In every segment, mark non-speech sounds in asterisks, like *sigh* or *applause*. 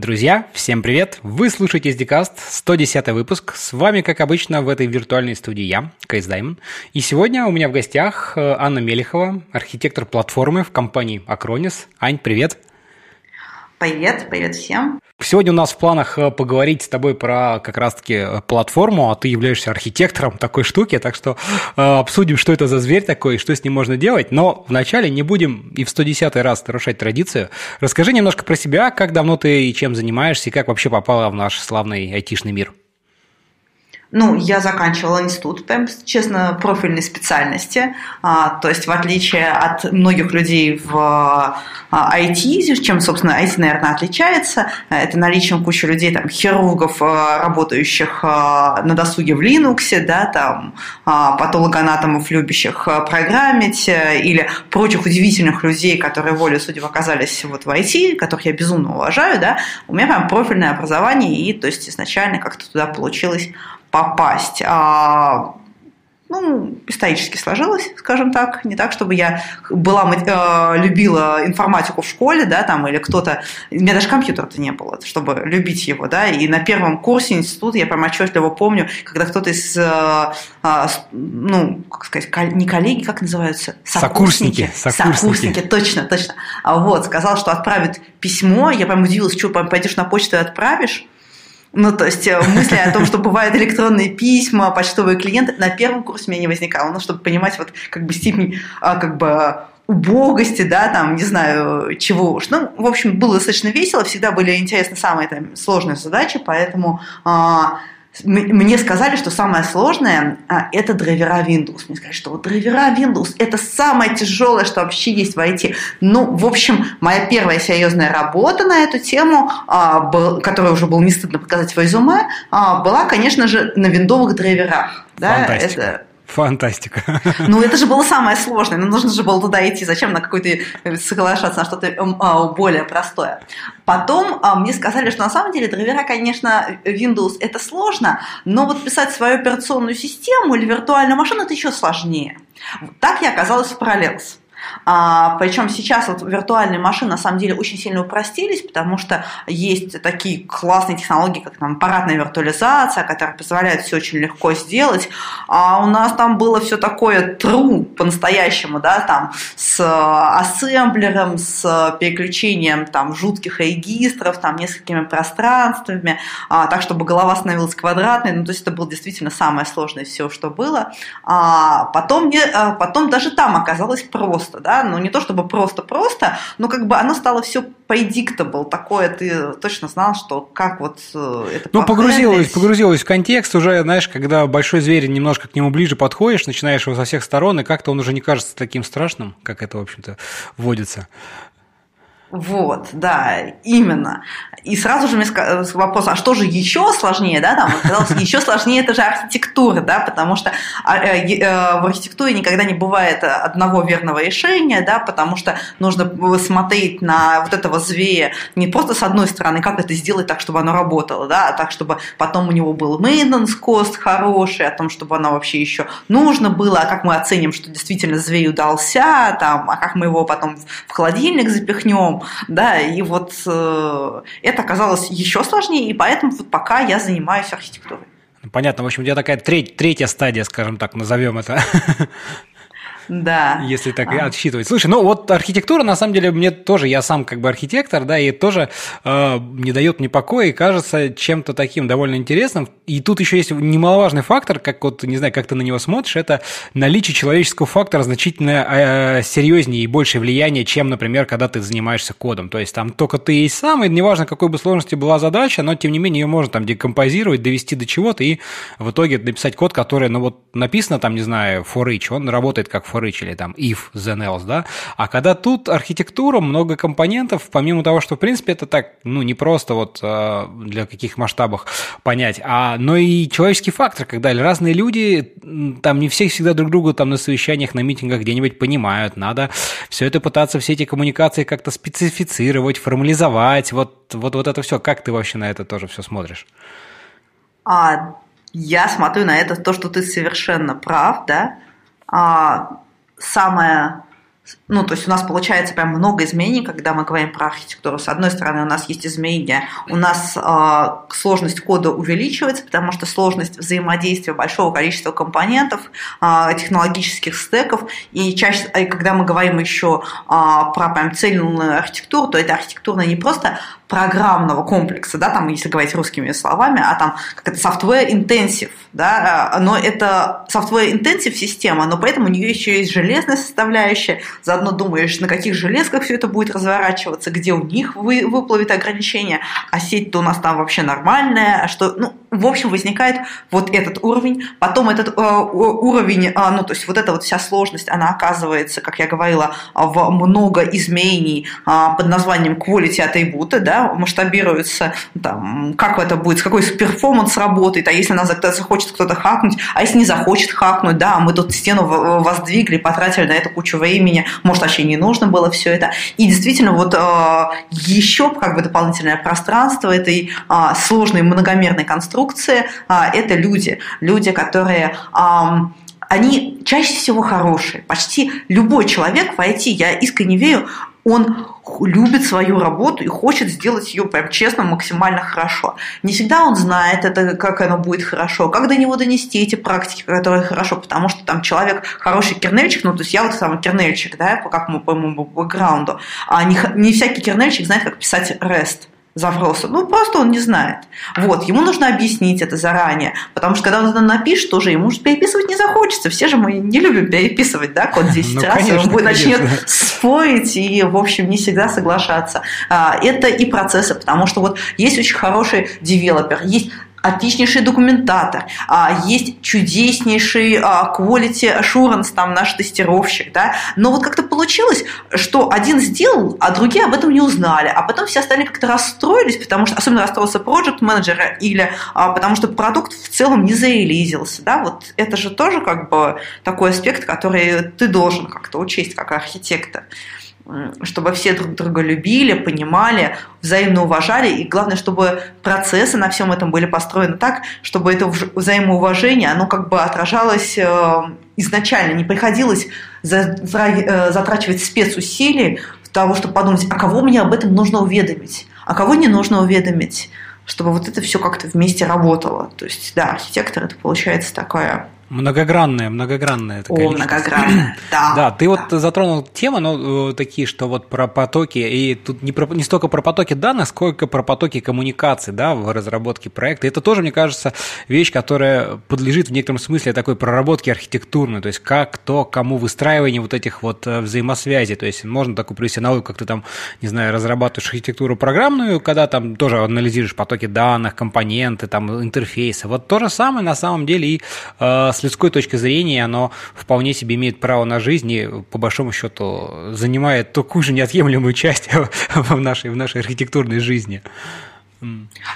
Друзья, всем привет! Вы слушаете SDCast, 110 выпуск. С вами, как обычно, в этой виртуальной студии я, Кейс Даймон. И сегодня у меня в гостях э, Анна Мелехова, архитектор платформы в компании Acronis. Ань, привет! Привет, привет всем. Сегодня у нас в планах э, поговорить с тобой про как раз-таки э, платформу, а ты являешься архитектором такой штуки, так что э, обсудим, что это за зверь такой, что с ним можно делать. Но вначале не будем и в 110 раз нарушать традицию. Расскажи немножко про себя, как давно ты и чем занимаешься, и как вообще попала в наш славный айтишный мир. Ну, я заканчивала институт, прям, честно, профильной специальности. А, то есть, в отличие от многих людей в а, IT, чем, собственно, IT, наверное, отличается, это наличием кучи людей, там, хирургов, а, работающих а, на досуге в Linux, да, там, а, патологоанатомов, любящих а, программить, э, или прочих удивительных людей, которые волей судеб оказались вот в IT, которых я безумно уважаю, да, у меня прям профильное образование, и, то есть, изначально как-то туда получилось попасть. А, ну, исторически сложилось, скажем так. Не так, чтобы я была, э, любила информатику в школе, да, там, или кто-то... У меня даже компьютера-то не было, чтобы любить его, да, и на первом курсе института я прям отчетливо помню, когда кто-то из, э, э, ну, как сказать, не коллеги, как называются? Сокурсники. Сокурсники, Сокурсники точно, точно. А вот, сказал, что отправит письмо, я прям удивилась, что пойдешь на почту и отправишь, ну, то есть э, мысли о том, что бывают электронные письма, почтовые клиенты, на первом курсе у меня не возникало, ну, чтобы понимать вот как бы степень а, как бы убогости, да, там, не знаю, чего уж. Ну, в общем, было достаточно весело, всегда были интересны самые там, сложные задачи, поэтому а, мне сказали, что самое сложное а, – это драйвера Windows. Мне сказали, что вот драйвера Windows – это самое тяжелое, что вообще есть в IT. Ну, в общем, моя первая серьезная работа на эту тему, а, которая уже было не стыдно показать в резюме, а, была, конечно же, на виндовых драйверах. Да, это Фантастика. Ну, это же было самое сложное. Ну, нужно же было туда идти. Зачем на какой-то э, соглашаться на что-то эм, а, более простое? Потом а, мне сказали, что на самом деле драйвера, конечно, Windows это сложно, но вот писать свою операционную систему или виртуальную машину это еще сложнее. Так я оказалась в Parallels. А, причем сейчас вот виртуальные машины на самом деле очень сильно упростились, потому что есть такие классные технологии, как там аппаратная виртуализация, которая позволяет все очень легко сделать. А у нас там было все такое true по-настоящему, да, там с ассемблером, с переключением там жутких регистров, там несколькими пространствами, а, так, чтобы голова становилась квадратной. Ну, то есть это было действительно самое сложное все, что было. А потом, мне, а, потом даже там оказалось просто просто, да, ну не то чтобы просто-просто, но как бы оно стало все predictable, такое ты точно знал, что как вот э, это Ну, погрузилось, погрузилось в контекст уже, знаешь, когда большой зверь немножко к нему ближе подходишь, начинаешь его со всех сторон, и как-то он уже не кажется таким страшным, как это, в общем-то, вводится. Вот, да, именно. И сразу же мне вопрос, а что же еще сложнее, да, там, казалось, еще сложнее это же архитектура, да, потому что а, э, э, в архитектуре никогда не бывает одного верного решения, да, потому что нужно смотреть на вот этого зверя не просто с одной стороны, как это сделать так, чтобы оно работало, да, а так, чтобы потом у него был maintenance cost хороший, о том, чтобы оно вообще еще нужно было, а как мы оценим, что действительно зверь удался, там, а как мы его потом в холодильник запихнем, да, и вот э, это оказалось еще сложнее, и поэтому вот пока я занимаюсь архитектурой. Понятно, в общем, у тебя такая треть, третья стадия, скажем так, назовем это. *laughs* Да. Если так а. отсчитывать. Слушай, ну вот архитектура, на самом деле, мне тоже, я сам как бы архитектор, да, и тоже э, не дает мне покоя и кажется чем-то таким довольно интересным. И тут еще есть немаловажный фактор, как вот, не знаю, как ты на него смотришь, это наличие человеческого фактора значительно э, серьезнее и большее влияние, чем, например, когда ты занимаешься кодом. То есть там только ты и сам, и неважно, какой бы сложности была задача, но тем не менее ее можно там декомпозировать, довести до чего-то и в итоге написать код, который, ну вот написано там, не знаю, for each, он работает как for each или там if, then else, да, а когда тут архитектура, много компонентов, помимо того, что в принципе это так, ну не просто вот э, для каких масштабах понять, а но и человеческий фактор, когда разные люди, там не все всегда друг друга там на совещаниях, на митингах где-нибудь понимают, надо все это пытаться, все эти коммуникации как-то специфицировать, формализовать, вот, вот, вот это все, как ты вообще на это тоже все смотришь? А, я смотрю на это то, что ты совершенно прав, да, а, самое ну, то есть у нас получается прям много изменений, когда мы говорим про архитектуру. С одной стороны, у нас есть изменения, у нас э, сложность кода увеличивается, потому что сложность взаимодействия большого количества компонентов, э, технологических стеков, и чаще, когда мы говорим еще э, про прям цельную архитектуру, то это архитектура не просто программного комплекса, да, там, если говорить русскими словами, а там как это software intensive, да, но это software intensive система, но поэтому у нее еще есть железная составляющая, заодно думаешь, на каких железках все это будет разворачиваться, где у них вы, выплывет ограничение, а сеть-то у нас там вообще нормальная, а что, ну, в общем, возникает вот этот уровень, потом этот э, уровень, э, ну, то есть вот эта вот вся сложность, она оказывается, как я говорила, в много изменений э, под названием quality атрибуты, да, масштабируется, там, как это будет, с какой перформанс работает, а если нас захочет кто-то хакнуть, а если не захочет хакнуть, да, мы тут стену воздвигли, потратили на это кучу времени, может, вообще не нужно было все это. И действительно, вот э, еще как бы дополнительное пространство этой э, сложной многомерной конструкции э, – это люди. Люди, которые они чаще всего хорошие. Почти любой человек в IT, я искренне верю, он любит свою работу и хочет сделать ее прям честно, максимально хорошо. Не всегда он знает это, как оно будет хорошо, как до него донести эти практики, которые хорошо, потому что там человек хороший кернельчик, ну, то есть я вот самый кернельчик, да, по какому, по моему бэкграунду, а не, не всякий кернельчик знает, как писать REST запроса. Ну, просто он не знает. Вот, ему нужно объяснить это заранее, потому что когда он это напишет, тоже ему уже переписывать не захочется. Все же мы не любим переписывать, да, код 10 *laughs* ну, раз, конечно, он будет, начнет спорить и, в общем, не всегда соглашаться. А, это и процессы, потому что вот есть очень хороший девелопер, есть отличнейший документатор, а, есть чудеснейший а, quality assurance, там наш тестировщик, да, но вот как-то получилось, что один сделал, а другие об этом не узнали, а потом все остальные как-то расстроились, потому что, особенно расстроился проект менеджер или а, потому что продукт в целом не зарелизился, да, вот это же тоже как бы такой аспект, который ты должен как-то учесть как архитектор чтобы все друг друга любили, понимали, взаимно уважали, и главное, чтобы процессы на всем этом были построены так, чтобы это взаимоуважение, оно как бы отражалось э, изначально, не приходилось э, затрачивать спецусилий того, чтобы подумать, а кого мне об этом нужно уведомить, а кого не нужно уведомить, чтобы вот это все как-то вместе работало. То есть, да, архитектор это получается такая Многогранная, многогранная такая. О, многогранная, *clears throat* да. Да, ты вот затронул темы, ну, такие, что вот про потоки, и тут не, про, не столько про потоки данных, сколько про потоки коммуникаций, да, в разработке проекта. Это тоже, мне кажется, вещь, которая подлежит в некотором смысле такой проработке архитектурной, то есть как, кто, кому выстраивание вот этих вот э, взаимосвязей. То есть можно такую привести аналогию, как ты там, не знаю, разрабатываешь архитектуру программную, когда там тоже анализируешь потоки данных, компоненты, там, интерфейсы. Вот то же самое на самом деле и э, с людской точки зрения оно вполне себе имеет право на жизнь и, по большому счету, занимает такую же неотъемлемую часть *laughs* в нашей, в нашей архитектурной жизни.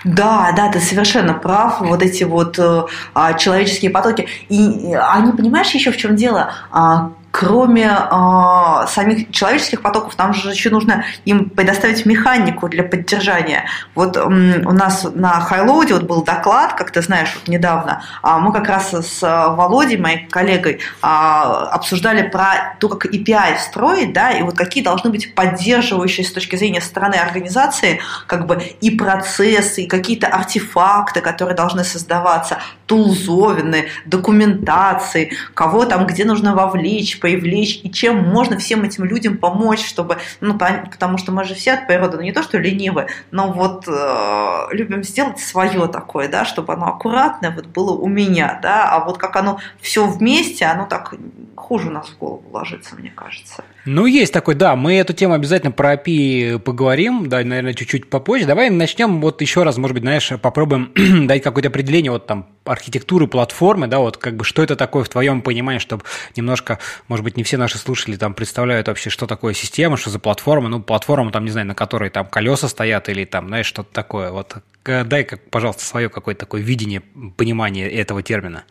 Да, да, ты совершенно прав. Вот эти вот э, а, человеческие потоки. И они, понимаешь, еще в чем дело? А, кроме э, самих человеческих потоков, нам же еще нужно им предоставить механику для поддержания. Вот э, у нас на Хайлоуде вот был доклад, как ты знаешь, вот недавно, а мы как раз с Володей, моей коллегой, э, обсуждали про то, как API строить, да, и вот какие должны быть поддерживающие с точки зрения стороны организации как бы и процессы, и какие-то артефакты, которые должны создаваться, тулзовины, документации, кого там где нужно вовлечь, привлечь, и чем можно всем этим людям помочь, чтобы, ну, потому что мы же все от природы, ну, не то, что ленивые, но вот э, любим сделать свое такое, да, чтобы оно аккуратное вот было у меня, да, а вот как оно все вместе, оно так хуже у нас в голову ложится, мне кажется. Ну, есть такой, да, мы эту тему обязательно про API поговорим, да, наверное, чуть-чуть попозже. Давай начнем вот еще раз, может быть, знаешь, попробуем *clears throat* дать какое-то определение вот там архитектуры платформы, да, вот как бы что это такое в твоем понимании, чтобы немножко, может быть, не все наши слушатели там представляют вообще, что такое система, что за платформа, ну, платформа там, не знаю, на которой там колеса стоят или там, знаешь, что-то такое. Вот дай, как, пожалуйста, свое какое-то такое видение, понимание этого термина.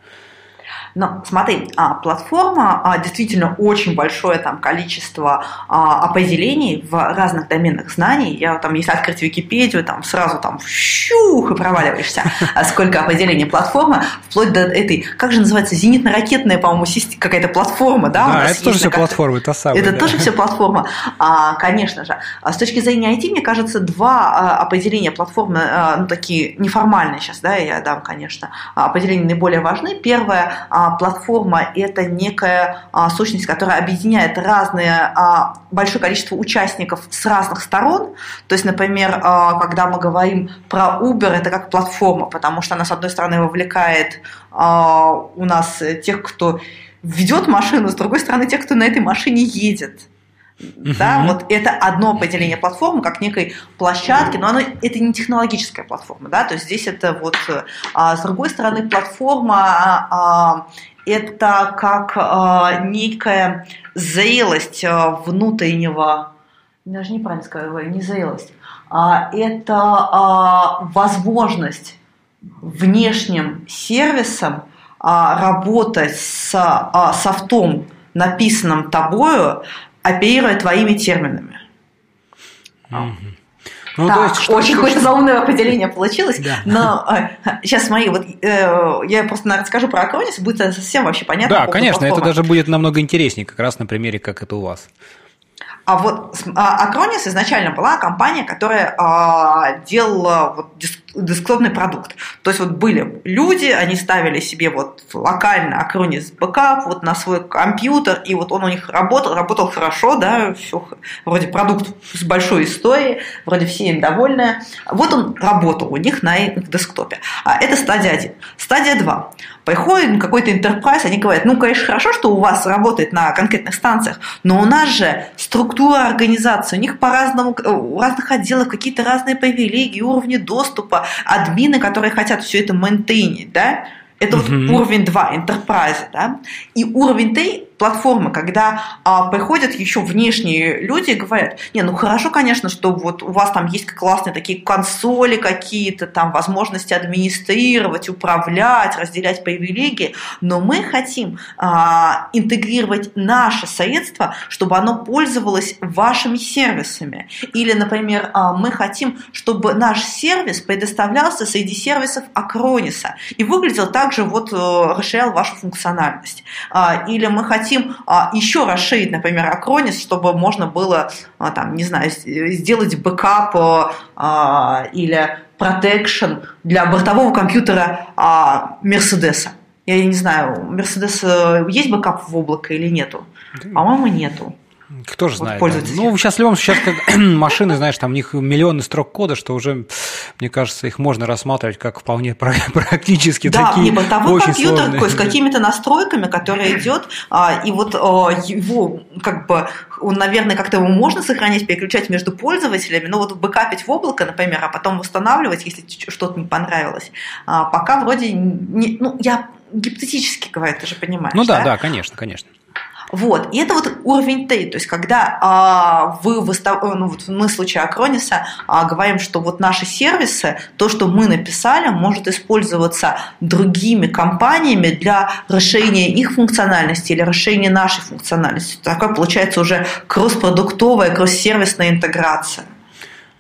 Но смотри, а, платформа а, действительно очень большое там количество а, определений в разных доменах знаний. Я там, если открыть Википедию, там сразу там щух и проваливаешься. Сколько определений платформы, вплоть до этой, как же называется, зенитно-ракетная, по-моему, какая-то платформа, да? Да, это тоже все платформы, та самая. Это да. тоже все платформа, конечно же. С точки зрения IT, мне кажется, два определения платформы, ну, такие неформальные сейчас, да, я дам, конечно, определения наиболее важны. Первое, платформа – это некая а, сущность, которая объединяет разные, а, большое количество участников с разных сторон. То есть, например, когда мы говорим про Uber, это как платформа, потому что она, с одной стороны, вовлекает у нас тех, кто ведет машину, с другой стороны, тех, кто на этой машине едет. Uh-huh. Да, вот это одно определение платформы, как некой площадки, но оно это не технологическая платформа, да, то есть здесь это вот, а, с другой стороны, платформа а, это как а, некая зрелость а, внутреннего, даже неправильно сказала, не зрелость, а, это а, возможность внешним сервисом а, работать с а, софтом, написанным тобою, оперируя твоими терминами. Mm-hmm. Ну, да, то есть, что, очень какое-то заумное определение получилось. Да. Но э, сейчас смотри, вот э, я просто наверное, расскажу про Acronis, будет совсем вообще понятно. Да, конечно, платформы. это даже будет намного интереснее, как раз на примере, как это у вас. А вот а, Acronis изначально была компания, которая а, делала вот, десктопный продукт. То есть вот были люди, они ставили себе вот локально Acronis бэкап вот на свой компьютер, и вот он у них работал, работал хорошо, да, все, вроде продукт с большой историей, вроде все им довольны. Вот он работал у них на десктопе. А это стадия 1. Стадия 2. Приходит какой-то enterprise, они говорят, ну, конечно, хорошо, что у вас работает на конкретных станциях, но у нас же структура организации, у них по-разному, у разных отделов какие-то разные привилегии, уровни доступа, админы, которые хотят все это мейнтейнить, да, это вот mm-hmm. уровень 2, enterprise, да, и уровень 3 платформы, когда а, приходят еще внешние люди и говорят, не, ну хорошо, конечно, что вот у вас там есть классные такие консоли какие-то, там возможности администрировать, управлять, разделять привилегии, но мы хотим а, интегрировать наши средства, чтобы оно пользовалось вашими сервисами. Или, например, а, мы хотим, чтобы наш сервис предоставлялся среди сервисов Акрониса и выглядел также вот э, расширял вашу функциональность. А, или мы хотим хотим а, еще расширить, например, Acronis, чтобы можно было, а, там, не знаю, сделать бэкап а, или protection для бортового компьютера Мерседеса. Я не знаю, у Мерседеса есть бэкап в облако или нету? По-моему, нету. Кто же знает. Да. Ну, сейчас в любом случае, сейчас *clears throat* машины, знаешь, там у них миллионы строк кода, что уже, мне кажется, их можно рассматривать как вполне *laughs* практически да, такие не бортовой очень компьютер сложные. с какими-то настройками, который идет, а, и вот а, его, как бы, он, наверное, как-то его можно сохранить, переключать между пользователями, но вот бэкапить в облако, например, а потом восстанавливать, если что-то не понравилось. А, пока вроде, не, ну, я гипотетически говорю, ты же понимаешь. Ну да, да, да конечно, конечно. Вот. И это вот уровень Т, то есть когда а, вы выстав... ну, вот мы в случае Акрониса а, говорим, что вот наши сервисы, то, что мы написали, может использоваться другими компаниями для расширения их функциональности или расширения нашей функциональности. Такая получается уже кросс-продуктовая, кросс-сервисная интеграция.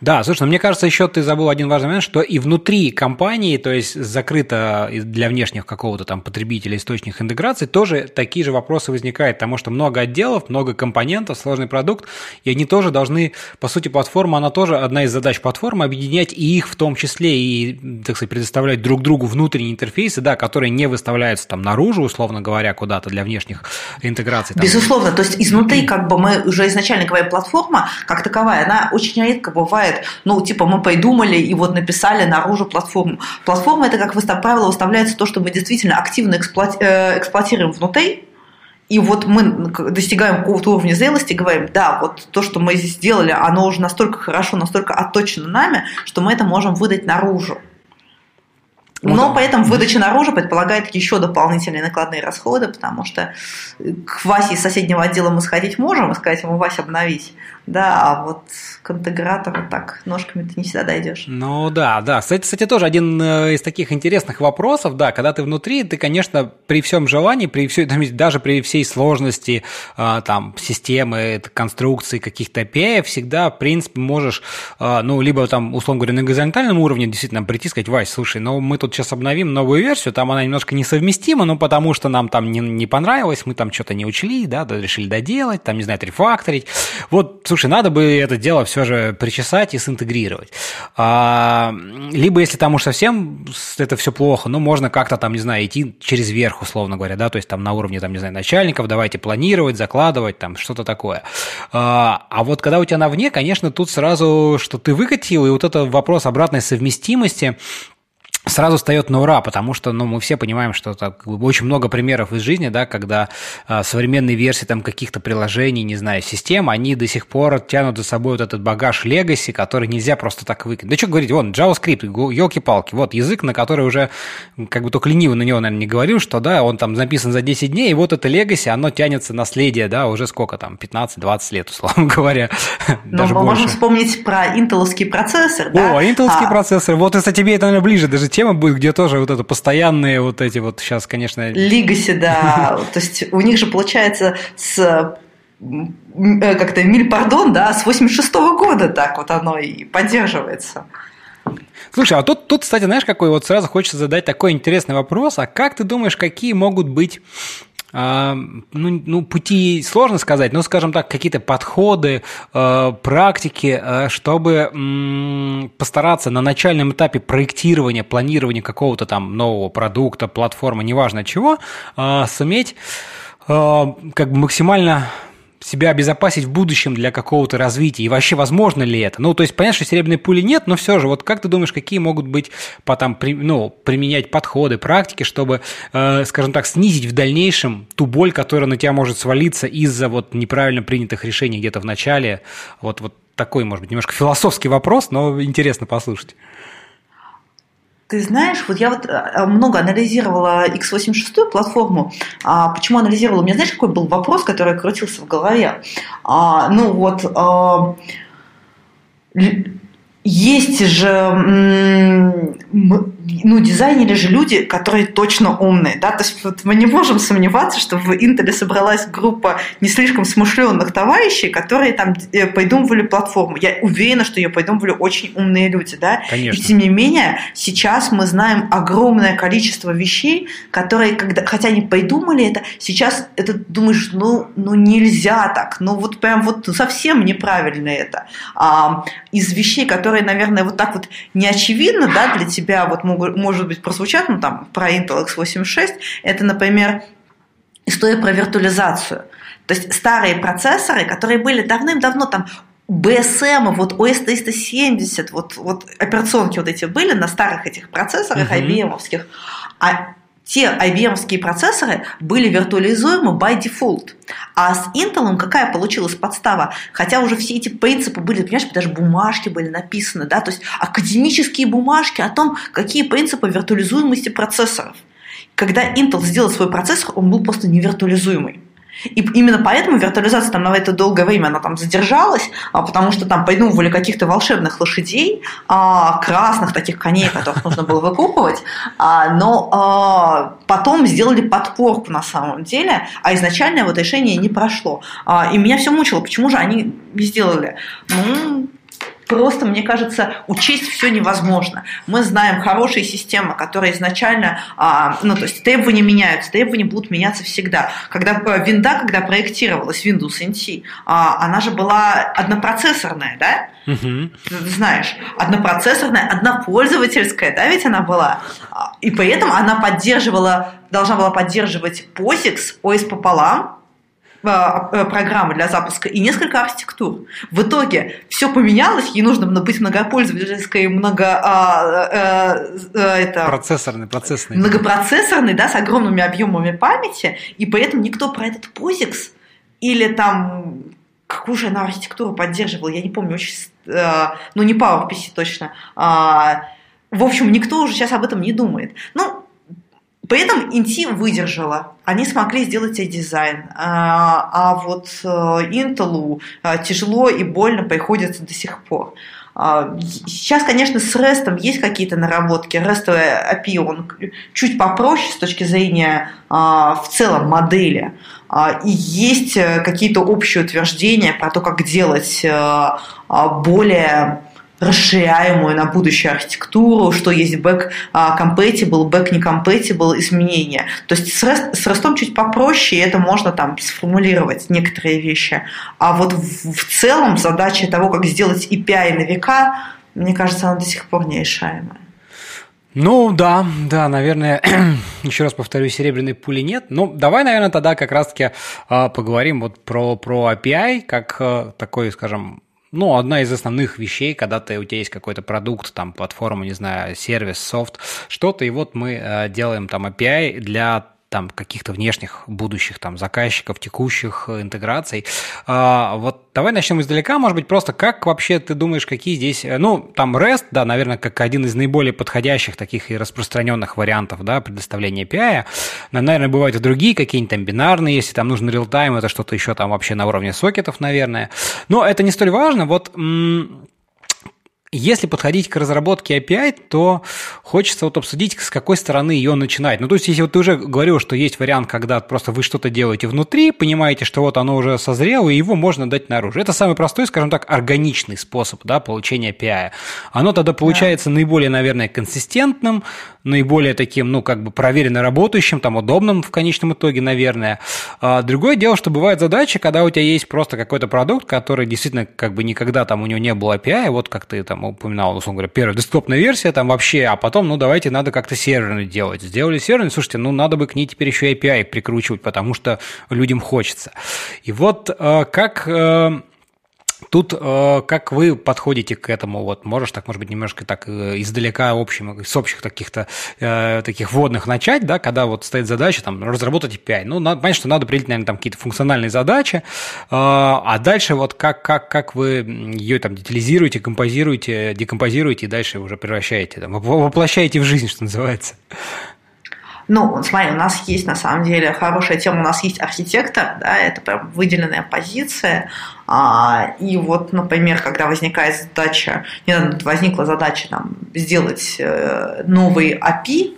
Да, слушай, ну, мне кажется, еще ты забыл один важный момент, что и внутри компании, то есть закрыто для внешних какого-то там потребителя источник интеграции, тоже такие же вопросы возникают, потому что много отделов, много компонентов, сложный продукт, и они тоже должны, по сути, платформа, она тоже одна из задач платформы, объединять и их в том числе, и, так сказать, предоставлять друг другу внутренние интерфейсы, да, которые не выставляются там наружу, условно говоря, куда-то для внешних интеграций. Там. Безусловно, то есть изнутри как бы мы уже изначально говорим платформа как таковая, она очень редко бывает бывает, ну, типа, мы придумали и вот написали наружу платформу. Платформа – это, как правило, выставляется то, что мы действительно активно эксплуати- э, эксплуатируем внутри, и вот мы достигаем какого-то уровня зрелости, говорим, да, вот то, что мы здесь сделали, оно уже настолько хорошо, настолько отточено нами, что мы это можем выдать наружу. Но вот. поэтому выдача наружу предполагает еще дополнительные накладные расходы, потому что к Васе из соседнего отдела мы сходить можем и сказать ему, Вася, обновить. Да, а вот к интегратору так ножками ты не всегда дойдешь. Ну да, да. Кстати, кстати, тоже один э, из таких интересных вопросов, да, когда ты внутри, ты, конечно, при всем желании, при всей, даже при всей сложности э, там системы, конструкции каких-то API, всегда, в принципе, можешь, э, ну, либо там, условно говоря, на горизонтальном уровне действительно прийти и сказать, Вась, слушай, ну мы тут сейчас обновим новую версию, там она немножко несовместима, но потому что нам там не, не понравилось, мы там что-то не учли, да, решили доделать, там, не знаю, рефакторить. Вот, слушай, надо бы это дело все же причесать и синтегрировать. А, либо, если там уж совсем это все плохо, ну, можно как-то там, не знаю, идти через верх, условно говоря, да, то есть там на уровне, там, не знаю, начальников, давайте планировать, закладывать, там, что-то такое. А, а вот когда у тебя на вне, конечно, тут сразу, что ты выкатил, и вот это вопрос обратной совместимости, сразу встает на ура, потому что ну, мы все понимаем, что как бы, очень много примеров из жизни, да, когда а, современные версии там, каких-то приложений, не знаю, систем, они до сих пор тянут за собой вот этот багаж Legacy, который нельзя просто так выкинуть. Да что говорить, вон, JavaScript, елки-палки, вот язык, на который уже, как бы только лениво на него, наверное, не говорил, что, да, он там записан за 10 дней, и вот это Legacy, оно тянется наследие, да, уже сколько там, 15-20 лет, условно *laughs* говоря. Ну, мы можем вспомнить про интеловский процессор, да? О, интеловский а... процессор, вот, кстати, тебе это, наверное, ближе, даже тема будет, где тоже вот это постоянные вот эти вот сейчас, конечно... Лигаси, да. *laughs* То есть у них же получается с э, как-то миль пардон, да, с 86 -го года так вот оно и поддерживается. Слушай, а тут, тут, кстати, знаешь, какой вот сразу хочется задать такой интересный вопрос. А как ты думаешь, какие могут быть ну, ну, пути сложно сказать, но, скажем так, какие-то подходы, э, практики, э, чтобы постараться на начальном этапе проектирования, планирования какого-то там нового продукта, платформы, неважно чего, э, суметь как бы максимально себя обезопасить в будущем для какого-то развития? И вообще возможно ли это? Ну, то есть, понятно, что серебряной пули нет, но все же, вот как ты думаешь, какие могут быть потом, ну, применять подходы, практики, чтобы, э, скажем так, снизить в дальнейшем ту боль, которая на тебя может свалиться из-за вот неправильно принятых решений где-то в начале? Вот, вот такой, может быть, немножко философский вопрос, но интересно послушать. Ты знаешь, вот я вот э, много анализировала x86 платформу. А, почему анализировала? У меня, знаешь, какой был вопрос, который крутился в голове? А, ну вот, а, есть же, ну, дизайнеры же люди, которые точно умные, да, то есть вот мы не можем сомневаться, что в Intel собралась группа не слишком смышленных товарищей, которые там э, придумывали платформу. Я уверена, что ее придумывали очень умные люди, да. Конечно. И тем не менее, сейчас мы знаем огромное количество вещей, которые, когда, хотя они придумали это, сейчас это думаешь, ну, ну нельзя так, ну вот прям вот совсем неправильно это. А, из вещей, которые наверное, вот так вот не очевидно, да, для тебя вот могут, может быть прозвучат, ну там про Intel x86, это, например, история про виртуализацию. То есть старые процессоры, которые были давным-давно там BSM, вот OS 370, вот, вот операционки вот эти были на старых этих процессорах uh-huh. IBM-овских, а те IBM-ские процессоры были виртуализуемы by default. А с Intel какая получилась подстава? Хотя уже все эти принципы были, понимаешь, даже бумажки были написаны, да, то есть академические бумажки о том, какие принципы виртуализуемости процессоров. Когда Intel сделал свой процессор, он был просто невиртуализуемый. И именно поэтому виртуализация там на это долгое время она там задержалась, а, потому что там придумывали каких-то волшебных лошадей, а, красных таких коней, которых нужно было выкупывать, а, но потом сделали подпорку на самом деле, а изначальное вот решение не прошло. И меня все мучило, почему же они не сделали? Ну, просто, мне кажется, учесть все невозможно. Мы знаем хорошие системы, которые изначально, а, ну, то есть требования меняются, требования будут меняться всегда. Когда э, винда, когда проектировалась, Windows NT, а, она же была однопроцессорная, да? Угу. Ты знаешь, однопроцессорная, однопользовательская, да, ведь она была. И при этом она поддерживала, должна была поддерживать POSIX, OS пополам, программы для запуска и несколько архитектур. В итоге все поменялось, ей нужно быть многопользовательской, много а, э, это, процессорный, процессорный. Многопроцессорный, да, с огромными объемами памяти, и поэтому никто про этот POSIX или там какую же она архитектуру поддерживала, я не помню, очень, ну не PowerPC точно, а, в общем, никто уже сейчас об этом не думает. Ну, при этом Inti выдержала. Они смогли сделать себе дизайн. А, а вот э, Intel э, тяжело и больно приходится до сих пор. А, сейчас, конечно, с REST есть какие-то наработки. REST API, он чуть попроще с точки зрения а, в целом модели. И есть э, какие-то общие утверждения про то, как делать более расширяемую на будущую архитектуру, что есть back compatible, back не compatible изменения. То есть с, REST, с REST чуть попроще, и это можно там сформулировать некоторые вещи. А вот в, в целом задача того, как сделать API на века, мне кажется, она до сих пор нерешаемая. Ну да, да, наверное, *clears throat* еще раз повторю, серебряной пули нет. Ну, давай, наверное, тогда как раз-таки э, поговорим вот про, про API, как э, такой, скажем, ну, одна из основных вещей, когда ты, у тебя есть какой-то продукт, там, платформа, не знаю, сервис, софт, что-то, и вот мы э, делаем там API для там каких-то внешних будущих там заказчиков, текущих э, интеграций. А, вот давай начнем издалека, может быть, просто как вообще ты думаешь, какие здесь, э, ну, там REST, да, наверное, как один из наиболее подходящих таких и распространенных вариантов, да, предоставления API. Но, наверное, бывают и другие какие-нибудь там бинарные, если там нужен real-time, это что-то еще там вообще на уровне сокетов, наверное. Но это не столь важно. Вот если подходить к разработке API, то хочется вот обсудить, с какой стороны ее начинать. Ну, то есть, если вот ты уже говорил, что есть вариант, когда просто вы что-то делаете внутри, понимаете, что вот оно уже созрело, и его можно дать наружу. Это самый простой, скажем так, органичный способ да, получения API. Оно тогда получается да. наиболее, наверное, консистентным, наиболее таким, ну, как бы проверенно работающим, там, удобным в конечном итоге, наверное. А другое дело, что бывает задача, когда у тебя есть просто какой-то продукт, который действительно как бы никогда там у него не было API, вот как ты там упоминал, условно говоря, первая десктопная версия там вообще, а потом, ну, давайте надо как-то серверный делать. Сделали серверный, слушайте, ну, надо бы к ней теперь еще API прикручивать, потому что людям хочется. И вот э, как э, Тут э, как вы подходите к этому? Вот можешь так, может быть, немножко так э, издалека общим, с общих таких-то э, таких вводных начать, да, когда вот стоит задача там разработать API. Ну, надо, понятно, что надо определить, наверное, там какие-то функциональные задачи, а дальше вот как, как, как вы ее там детализируете, композируете, декомпозируете и дальше уже превращаете, там, воплощаете в жизнь, что называется. Ну, смотри, у нас есть на самом деле хорошая тема, у нас есть архитектор, да, это прям выделенная позиция. А, и вот, например, когда возникает задача, не возникла задача там, сделать э, новый API,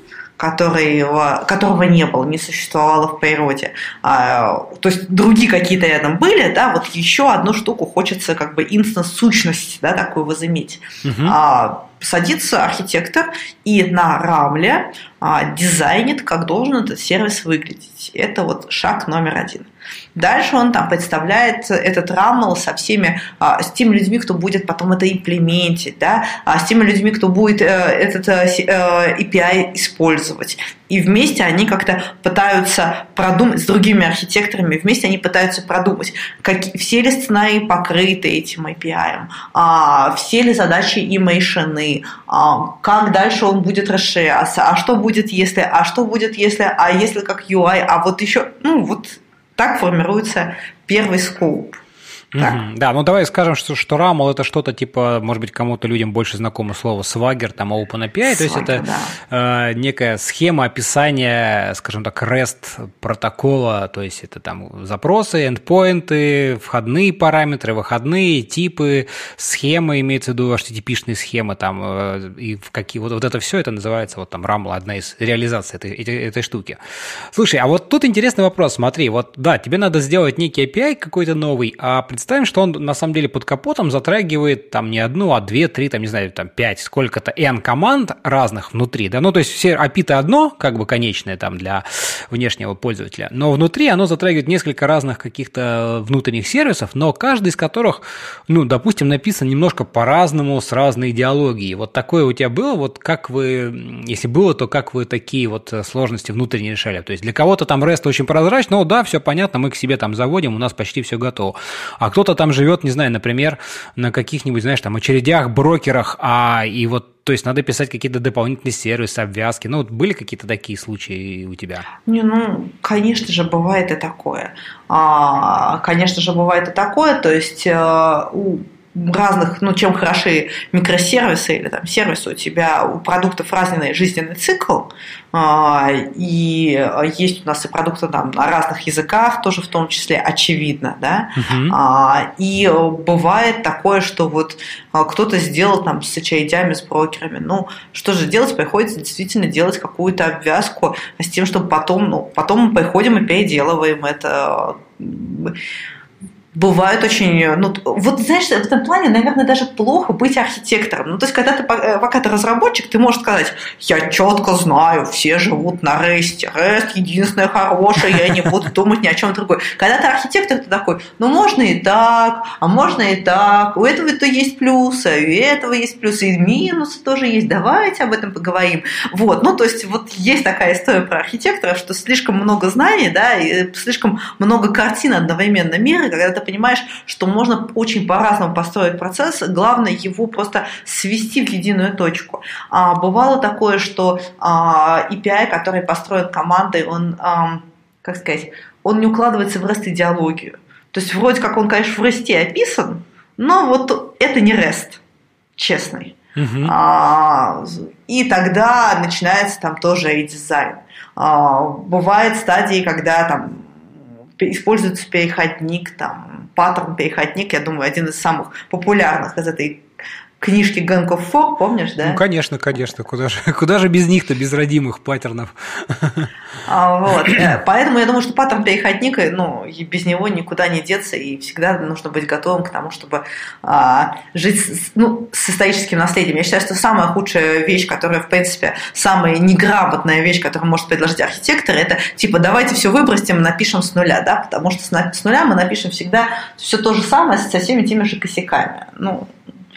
которого, которого не было, не существовало в природе. А, то есть другие какие-то рядом были, да, вот еще одну штуку хочется как бы инстанс-сущность, да, такую возыметь. Угу. А, садится архитектор и на рамле а, дизайнит, как должен этот сервис выглядеть. Это вот шаг номер один. Дальше он там представляет этот рамл со всеми, а, с теми людьми, кто будет потом это имплементить, да, а с теми людьми, кто будет э, этот э, э, API использовать. И вместе они как-то пытаются продумать, с другими архитекторами, вместе они пытаются продумать, как, все ли сценарии покрыты этим API, а, все ли задачи им решены, как дальше он будет расширяться, а что будет если, а что будет если, а если как UI, а вот еще, ну вот так формируется первый скоуп. Mm-hmm. Да, ну давай скажем, что, что RAML это что-то типа, может быть, кому-то людям больше знакомо слово Swagger, там OpenAPI, Swagger, то есть это да. э, некая схема описания, скажем так, REST протокола, то есть это там запросы, эндпоинты, входные параметры, выходные, типы, схемы, имеется в виду HTTP-шные схемы, там, э, и в какие, вот, вот это все, это называется вот там RAML, одна из реализаций этой, этой, этой штуки. Слушай, а вот тут интересный вопрос, смотри, вот да, тебе надо сделать некий API какой-то новый, а представим, что он на самом деле под капотом затрагивает там не одну, а две, три, там, не знаю, там пять, сколько-то n команд разных внутри, да, ну, то есть все API-то одно, как бы конечное там для внешнего пользователя, но внутри оно затрагивает несколько разных каких-то внутренних сервисов, но каждый из которых, ну, допустим, написан немножко по-разному, с разной идеологией. Вот такое у тебя было, вот как вы, если было, то как вы такие вот сложности внутренние решали? То есть для кого-то там REST очень прозрачно, ну, да, все понятно, мы к себе там заводим, у нас почти все готово кто-то там живет, не знаю, например, на каких-нибудь, знаешь, там очередях, брокерах, а и вот то есть надо писать какие-то дополнительные сервисы, обвязки. Ну, вот были какие-то такие случаи у тебя? Не, ну, конечно же, бывает и такое. А, конечно же, бывает и такое. То есть, э, у, разных, ну, чем хороши микросервисы или там сервисы, у тебя у продуктов разный жизненный цикл, а, и есть у нас и продукты там на разных языках, тоже в том числе, очевидно, да, uh и бывает такое, что вот кто-то сделал там с очередями, с брокерами, ну, что же делать, приходится действительно делать какую-то обвязку с тем, чтобы потом, ну, потом мы приходим и переделываем это, бывают очень... Ну, вот, знаешь, в этом плане, наверное, даже плохо быть архитектором. Ну, то есть, когда ты, э, пока ты разработчик, ты можешь сказать, я четко знаю, все живут на REST, REST единственное хорошее, я не буду думать ни о чем другом. Когда ты архитектор, ты такой, ну, можно и так, а можно и так, у этого-то есть плюсы, у этого есть плюсы, и минусы тоже есть, давайте об этом поговорим. Вот, ну, то есть, вот есть такая история про архитектора, что слишком много знаний, да, и слишком много картин одновременно мира, когда ты понимаешь, что можно очень по-разному построить процесс, главное его просто свести в единую точку. А, бывало такое, что а, API, который построен командой, он, а, как сказать, он не укладывается в REST идеологию. То есть вроде как он, конечно, в REST описан, но вот это не REST, честный. Uh-huh. А, и тогда начинается там тоже и дизайн. А, бывает стадии, когда там используется переходник, там, паттерн переходник, я думаю, один из самых популярных из этой книжки Gang of Four, помнишь, да? Ну, конечно, конечно. Куда же, *laughs* куда же без них-то, без родимых паттернов? *laughs* А, вот. Э, поэтому я думаю, что паттерн переходника, ну, без него никуда не деться, и всегда нужно быть готовым к тому, чтобы а, жить с, ну, с историческим наследием. Я считаю, что самая худшая вещь, которая, в принципе, самая неграмотная вещь, которую может предложить архитектор, это типа давайте все выбросим, напишем с нуля, да, потому что с нуля мы напишем всегда все то же самое со всеми теми же косяками. Ну,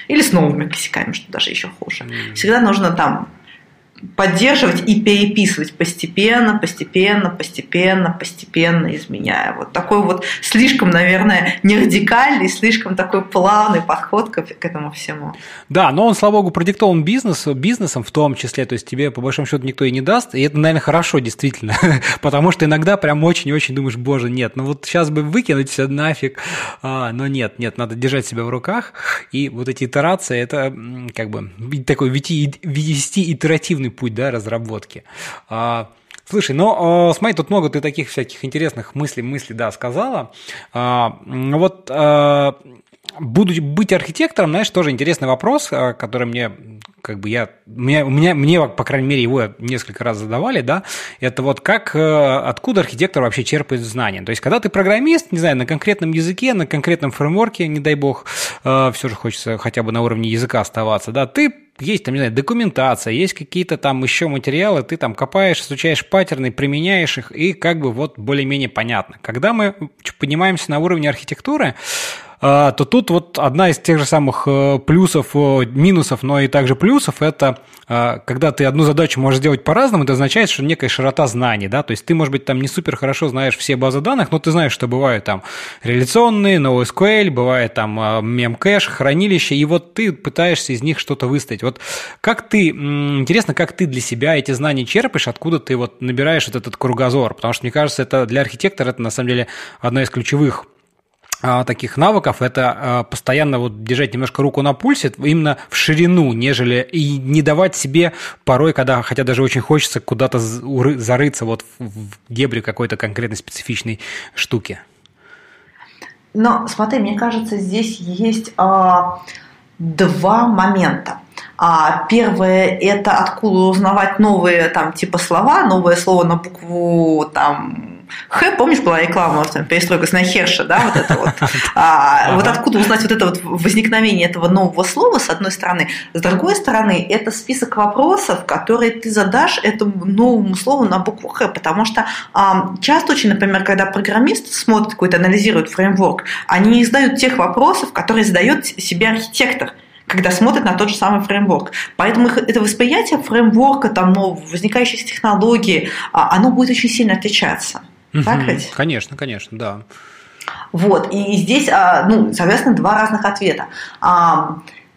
или с новыми косяками, что даже еще хуже. Всегда нужно там поддерживать и переписывать постепенно, постепенно, постепенно, постепенно изменяя. Вот такой вот слишком, наверное, не радикальный, слишком такой плавный подход к, к этому всему. Да, но он, слава богу, продиктован бизнесу, бизнесом в том числе, то есть тебе по большому счету никто и не даст, и это, наверное, хорошо действительно, *laughs* потому что иногда прям очень-очень думаешь, боже, нет, ну вот сейчас бы выкинуть все нафиг, а, но нет, нет, надо держать себя в руках, и вот эти итерации, это как бы такой вести, вести итеративный длинный путь да, разработки. А, слушай, ну, смотри, тут много ты таких всяких интересных мыслей, мыслей, да, сказала. А, вот а, буду быть архитектором, знаешь, тоже интересный вопрос, который мне как бы я, меня, меня, мне, по крайней мере, его несколько раз задавали, да, это вот как, откуда архитектор вообще черпает знания. То есть, когда ты программист, не знаю, на конкретном языке, на конкретном фреймворке, не дай бог, все же хочется хотя бы на уровне языка оставаться, да, ты есть там, не знаю, документация, есть какие-то там еще материалы, ты там копаешь, изучаешь паттерны, применяешь их, и как бы вот более-менее понятно. Когда мы поднимаемся на уровне архитектуры, то тут вот одна из тех же самых э, плюсов, минусов, но и также плюсов, это а, когда ты одну задачу можешь сделать по-разному, это означает, что некая широта знаний, да, то есть ты, может быть, там не супер хорошо знаешь все базы данных, но ты знаешь, что бывают там реляционные, NoSQL, бывает там а, мемкэш, хранилище, и вот ты пытаешься из них что-то выставить. Вот как ты, интересно, как ты для себя эти знания черпаешь, откуда ты вот набираешь вот этот кругозор, потому что, мне кажется, это для архитектора это на самом деле одна из ключевых а, таких навыков это а, постоянно вот держать немножко руку на пульсе именно в ширину, нежели и не давать себе порой, когда, хотя даже очень хочется куда-то зарыться вот в дебри какой-то конкретной специфичной штуки. Но смотри, мне кажется, здесь есть а, два момента. А первое – это откуда узнавать новые там типа слова, новое слово на букву там Х, помнишь, была реклама, там, перестройка с Нахерша, да, вот это вот. А, вот откуда узнать вот это вот возникновение этого нового слова, с одной стороны. С другой стороны, это список вопросов, которые ты задашь этому новому слову на букву Х, потому что а, часто очень, например, когда программисты смотрят какой-то, анализируют фреймворк, они не задают тех вопросов, которые задает себе архитектор когда смотрят на тот же самый фреймворк. Поэтому их, это восприятие фреймворка, там, ну, возникающих технологий, а, оно будет очень сильно отличаться. Так ведь? Конечно, конечно, да. Вот, и здесь, а, ну, соответственно, два разных ответа.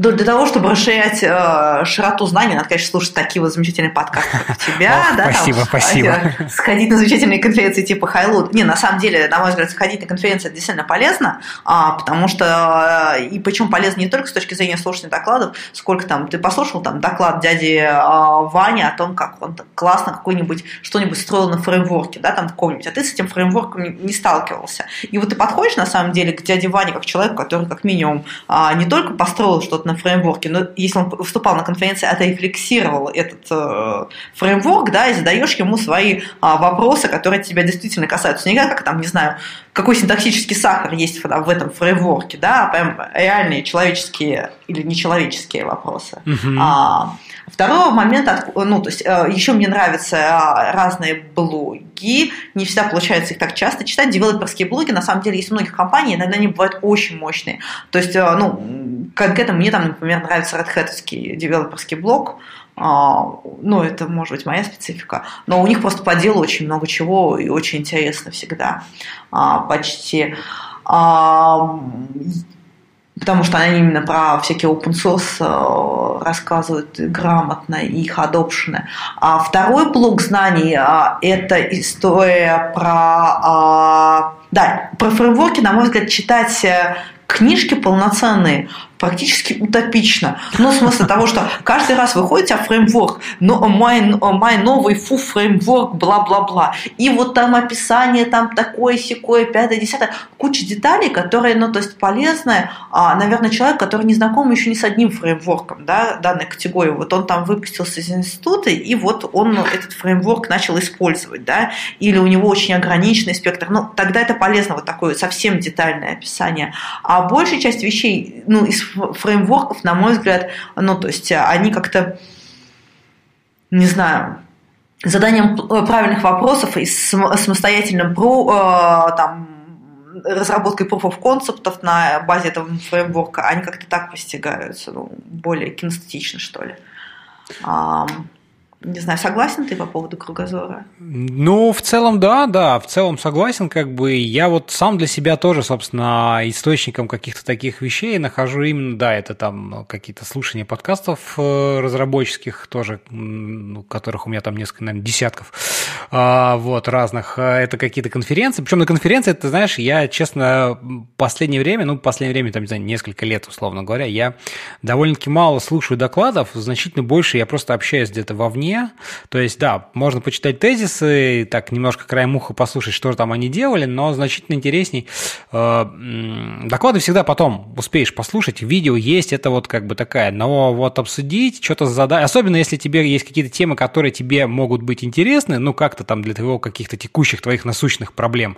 Для того, чтобы расширять э, широту знаний, надо, конечно, слушать такие вот замечательные подкасты, как у тебя. Ох, да, спасибо, там, спасибо. Сходить на замечательные конференции типа Хайлут. Не, на самом деле, на мой взгляд, сходить на конференции это действительно полезно, а, потому что, э, и причем полезно не только с точки зрения слушания докладов, сколько там, ты послушал там доклад дяди а, Вани о том, как он классно какой-нибудь, что-нибудь строил на фреймворке, да, там каком-нибудь, а ты с этим фреймворком не, не сталкивался. И вот ты подходишь, на самом деле, к дяде Ване как человеку, который как минимум а, не только построил что-то на фреймворке, но если он выступал на конференции, отрефлексировал этот э, фреймворк, да, и задаешь ему свои э, вопросы, которые тебя действительно касаются. Не как там, не знаю, какой синтаксический сахар есть в, в этом фреймворке, да, а прям реальные человеческие или нечеловеческие вопросы. Uh-huh. А, Второй момент, ну, то есть э, еще мне нравятся э, разные блоги, не всегда получается их так часто читать. Девелоперские блоги, на самом деле, есть у многих компаний, иногда они бывают очень мощные. То есть, э, ну, конкретно мне там, например, нравится Red Hat девелоперский блог, а, ну, это может быть моя специфика, но у них просто по делу очень много чего и очень интересно всегда, а, почти. А, потому что они именно про всякие open source э, рассказывают грамотно и их adoption. А второй блок знаний а, – это история про, а, да, про фреймворки, на мой взгляд, читать э, книжки полноценные практически утопично. Но в смысле того, что каждый раз выходит а фреймворк, но мой, мой новый фу фреймворк, бла-бла-бла. И вот там описание, там такое, секое, пятое, десятое. Куча деталей, которые, ну, то есть полезные, а, наверное, человек, который не знаком еще ни с одним фреймворком, да, данной категории. Вот он там выпустился из института, и вот он этот фреймворк начал использовать, да, или у него очень ограниченный спектр. Ну, тогда это полезно, вот такое совсем детальное описание. А большая часть вещей, ну, из фреймворков, на мой взгляд, ну, то есть они как-то, не знаю, заданием правильных вопросов и самостоятельным про, э, там, разработкой of concept на базе этого фреймворка, они как-то так постигаются, ну, более кинестетично, что ли. Не знаю, согласен ты по поводу кругозора? Ну, в целом, да, да, в целом согласен, как бы. Я вот сам для себя тоже, собственно, источником каких-то таких вещей нахожу именно, да, это там какие-то слушания подкастов э, разработческих тоже, ну, которых у меня там несколько, наверное, десятков, а, вот, разных, а, это какие-то конференции, причем на конференции, ты знаешь, я, честно, последнее время, ну, последнее время, там, не знаю, несколько лет, условно говоря, я довольно-таки мало слушаю докладов, значительно больше я просто общаюсь где-то вовне, стороне. То есть, да, можно почитать тезисы, так немножко краем уха послушать, что там они делали, но значительно интересней. Э, доклады всегда потом успеешь послушать, видео есть, это вот как бы такая, но вот обсудить, что-то задать, особенно если тебе есть какие-то темы, которые тебе могут быть интересны, ну, как-то там для твоего каких-то текущих твоих насущных проблем,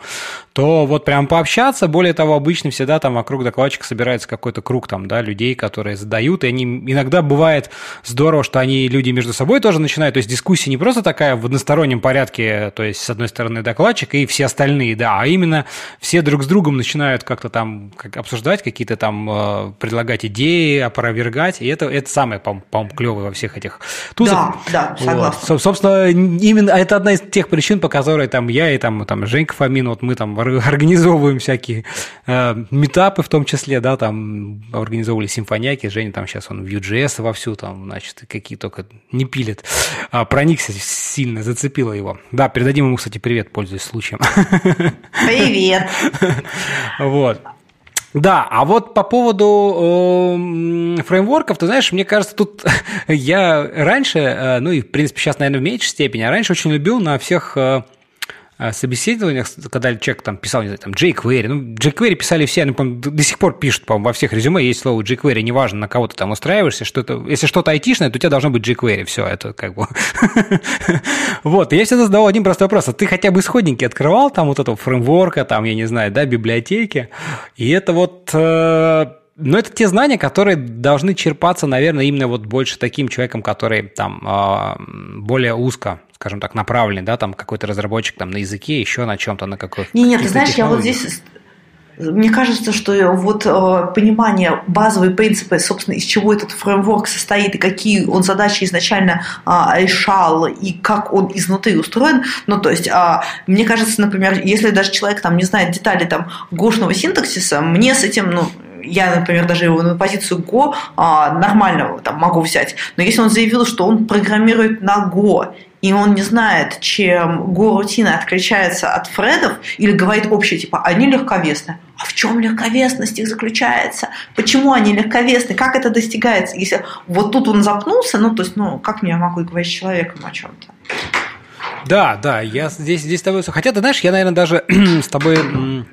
то вот прям пообщаться, более того, обычно всегда там вокруг докладчика собирается какой-то круг там, да, людей, которые задают, и они иногда бывает здорово, что они, люди между собой тоже начинают начинают, то есть дискуссия не просто такая в одностороннем порядке, то есть с одной стороны докладчик и все остальные, да, а именно все друг с другом начинают как-то там как, обсуждать какие-то там, э, предлагать идеи, опровергать, и это, это самое, по-моему, клевое во всех этих тузах. Да, да, согласна. Вот. Собственно, именно это одна из тех причин, по которой там я и там, там Женька Фомин, вот мы там организовываем всякие э, метапы в том числе, да, там организовывали симфонияки, Женя там сейчас он в Vue.js вовсю там, значит, какие только не пилит. А, проникся сильно, зацепило его. Да, передадим ему, кстати, привет, пользуясь случаем. *laughs* Привет. Вот. Да, а вот по поводу э, фреймворков, ты знаешь, мне кажется, тут *laughs* я раньше, э, ну и в принципе сейчас, наверное, в меньшей степени, а раньше очень любил на всех э, Э, собеседованиях, когда человек там писал, не знаю, там, jQuery, ну, jQuery писали все, ну, до сих пор пишут, по-моему, во всех резюме есть слово jQuery, неважно, на кого ты там устраиваешься, что это, если что-то айтишное, то у тебя должно быть jQuery, все, это как бы... *laughs* Вот, я всегда задавал один простой вопрос, а ты хотя бы исходники открывал там вот этого фреймворка, там, я не знаю, да, библиотеки, и это вот э, но это те знания, которые должны черпаться, наверное, именно вот больше таким человеком, который там а, более узко, скажем так, направленный, да, там какой-то разработчик там на языке, еще на чем-то, на какой-то. Не, нет, ты знаешь, я вот здесь мне кажется, что вот э, понимание базовые принципы, собственно, из чего этот фреймворк состоит и какие он задачи изначально э, решал и как он изнутри устроен, ну то есть э, мне кажется, например, если даже человек там не знает детали там гошного синтаксиса, мне с этим ну я, например, даже его на позицию Go а, нормального там могу взять, но если он заявил, что он программирует на Go, и он не знает, чем Go-рутина отличается от фредов, или говорит общее, типа, они легковесны. А в чем легковесность их заключается? Почему они легковесны? Как это достигается? Если вот тут он запнулся, ну, то есть, ну, как мне могу говорить с человеком о чем-то? Да, да, я здесь, здесь с тобой... Хотя, ты знаешь, я, наверное, даже *clears throat* с тобой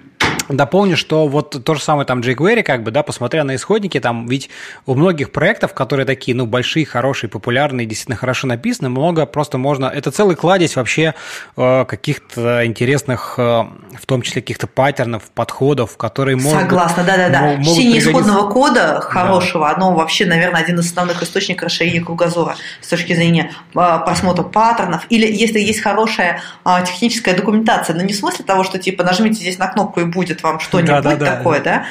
Дополню, что вот то же самое там jQuery, как бы, да, посмотря на исходники, там ведь у многих проектов, которые такие, ну, большие, хорошие, популярные, действительно хорошо написаны, много просто можно, это целый кладезь вообще э, каких-то интересных, э, в том числе каких-то паттернов, подходов, которые могут... Согласна, да-да-да. Чтение исходного кода хорошего, да. оно вообще, наверное, один из основных источников расширения кругозора с точки зрения э, просмотра паттернов. Или если есть хорошая э, техническая документация, но не в смысле того, что типа нажмите здесь на кнопку и будет покажет вам что-нибудь да, да, да, такое, да?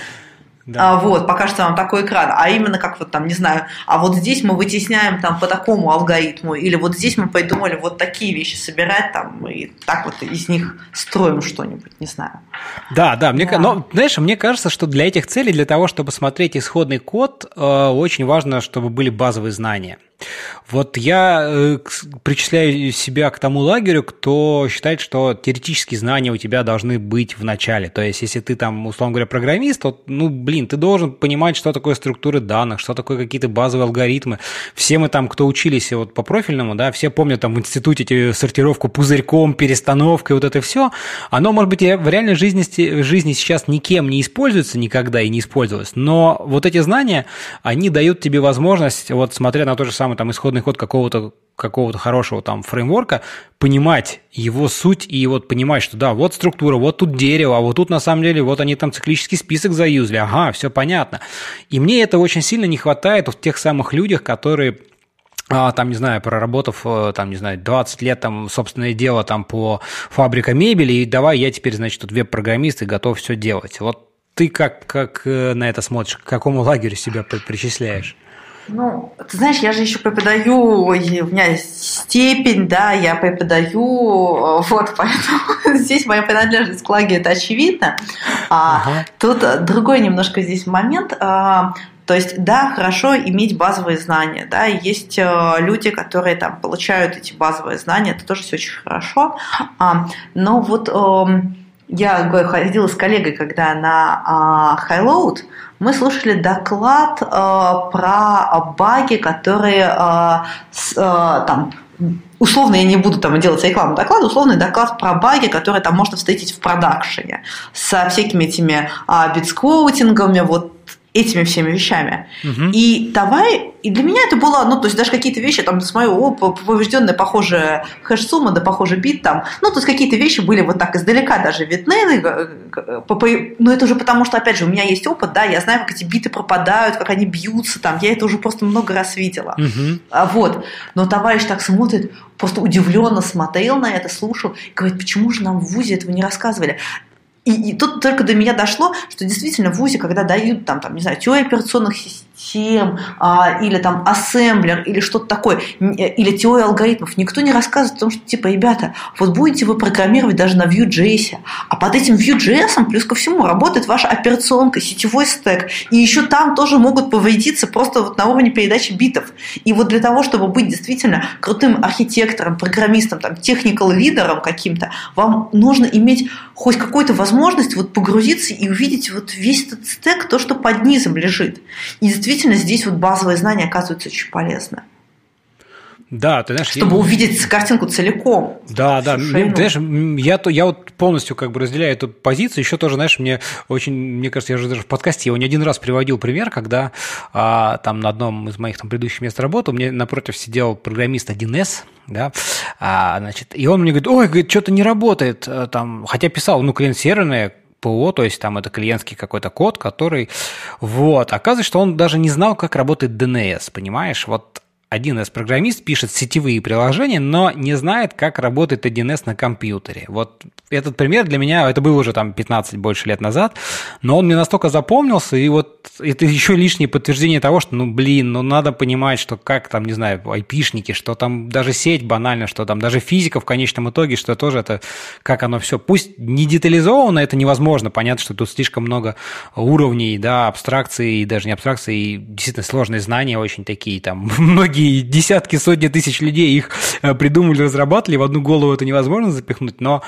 Да. А, вот, покажется вам такой экран, а именно как вот там, не знаю, а вот здесь мы вытесняем там по такому алгоритму, или вот здесь мы придумали вот такие вещи собирать там, и так вот из них строим что-нибудь, не знаю. Да, да, мне, да. но, знаешь, мне кажется, что для этих целей, для того, чтобы смотреть исходный код, э, очень важно, чтобы были базовые знания. Вот я э, причисляю себя к тому лагерю, кто считает, что теоретические знания у тебя должны быть в начале. То есть, если ты там, условно говоря, программист, то, ну, блин, ты должен понимать, что такое структуры данных, что такое какие-то базовые алгоритмы. Все мы там, кто учились вот по профильному, да, все помнят там в институте эти сортировку пузырьком, перестановкой, вот это все. Оно, может быть, в реальной жизни, жизни сейчас никем не используется никогда и не использовалось, но вот эти знания, они дают тебе возможность, вот смотря на то же самое самый там исходный код какого-то какого-то хорошего там фреймворка, понимать его суть и вот понимать, что да, вот структура, вот тут дерево, а вот тут на самом деле вот они там циклический список заюзли, ага, все понятно. И мне это очень сильно не хватает в тех самых людях, которые а, там, не знаю, проработав, э, там, не знаю, 20 лет, там, собственное дело, там, по фабрика мебели, и давай я теперь, значит, тут веб-программист и готов все делать. Вот ты как, как э, на это смотришь, к какому лагерю себя причисляешь? Ну, ты знаешь, я же еще преподаю, у меня есть степень, да, я преподаю, вот, *laughs* поэтому здесь моя принадлежность к лаге, это очевидно. А, ага. Тут другой немножко здесь момент. А, то есть, да, хорошо иметь базовые знания, да, есть э, люди, которые там получают эти базовые знания, это тоже все очень хорошо, а, но вот э, я ходила с коллегой, когда на Highload, мы слушали доклад э, про баги, которые с, э, там условно я не буду там делать рекламу доклада, условный доклад про баги, которые там можно встретить в продакшене со всякими этими а, битскоутингами, вот этими всеми вещами. Угу. И давай, и для меня это было, ну, то есть даже какие-то вещи, там, смотрю, о, поврежденная похожая хэш-сумма, да похожий бит там, ну, то есть какие-то вещи были вот так издалека даже видны, но это уже потому, что, опять же, у меня есть опыт, да, я знаю, как эти биты пропадают, как они бьются там, я это уже просто много раз видела. Угу. Вот, но товарищ так смотрит, просто удивленно смотрел на это, слушал, и говорит, почему же нам в ВУЗе этого не рассказывали? И, и тут только до меня дошло, что действительно в ВУЗе, когда дают там, там не знаю, теорию операционных систем, а, или там ассемблер, или что-то такое, или теория алгоритмов, никто не рассказывает о том, что типа, ребята, вот будете вы программировать даже на Vue.js, а под этим Vue.js плюс ко всему работает ваша операционка, сетевой стек, и еще там тоже могут повредиться просто вот на уровне передачи битов. И вот для того, чтобы быть действительно крутым архитектором, программистом, там, техникал лидером каким-то, вам нужно иметь хоть какую-то возможность вот погрузиться и увидеть вот весь этот стек, то, что под низом лежит. И действительно здесь вот базовые знания оказываются очень полезны. Да, ты знаешь, чтобы я... увидеть картинку целиком. Да, да. Ну, ты знаешь, я, я вот полностью как бы разделяю эту позицию. Еще тоже, знаешь, мне очень, мне кажется, я уже даже в подкасте его не один раз приводил пример, когда а, там на одном из моих там предыдущих мест работы у меня напротив сидел программист 1С, да, а, значит, и он мне говорит, ой, говорит, что-то не работает, э, там, хотя писал, ну, клиент-серверное, ПО, то есть там это клиентский какой-то код, который... Вот. Оказывается, что он даже не знал, как работает DNS, понимаешь? Вот один из программист пишет сетевые приложения, но не знает, как работает 1С на компьютере. Вот этот пример для меня, это было уже там 15 больше лет назад, но он мне настолько запомнился, и вот это *laughs* еще лишнее подтверждение того, что, ну, блин, ну, надо понимать, что как там, не знаю, айпишники, что там даже сеть банально, что там даже физика в конечном итоге, что тоже это, как оно все, пусть не детализовано, это невозможно, понятно, что тут слишком много уровней, да, абстракции, даже не абстракции, и действительно сложные знания очень такие, там, *laughs* многие многие десятки, сотни тысяч людей их э, придумали, разрабатывали, в одну голову это невозможно запихнуть, но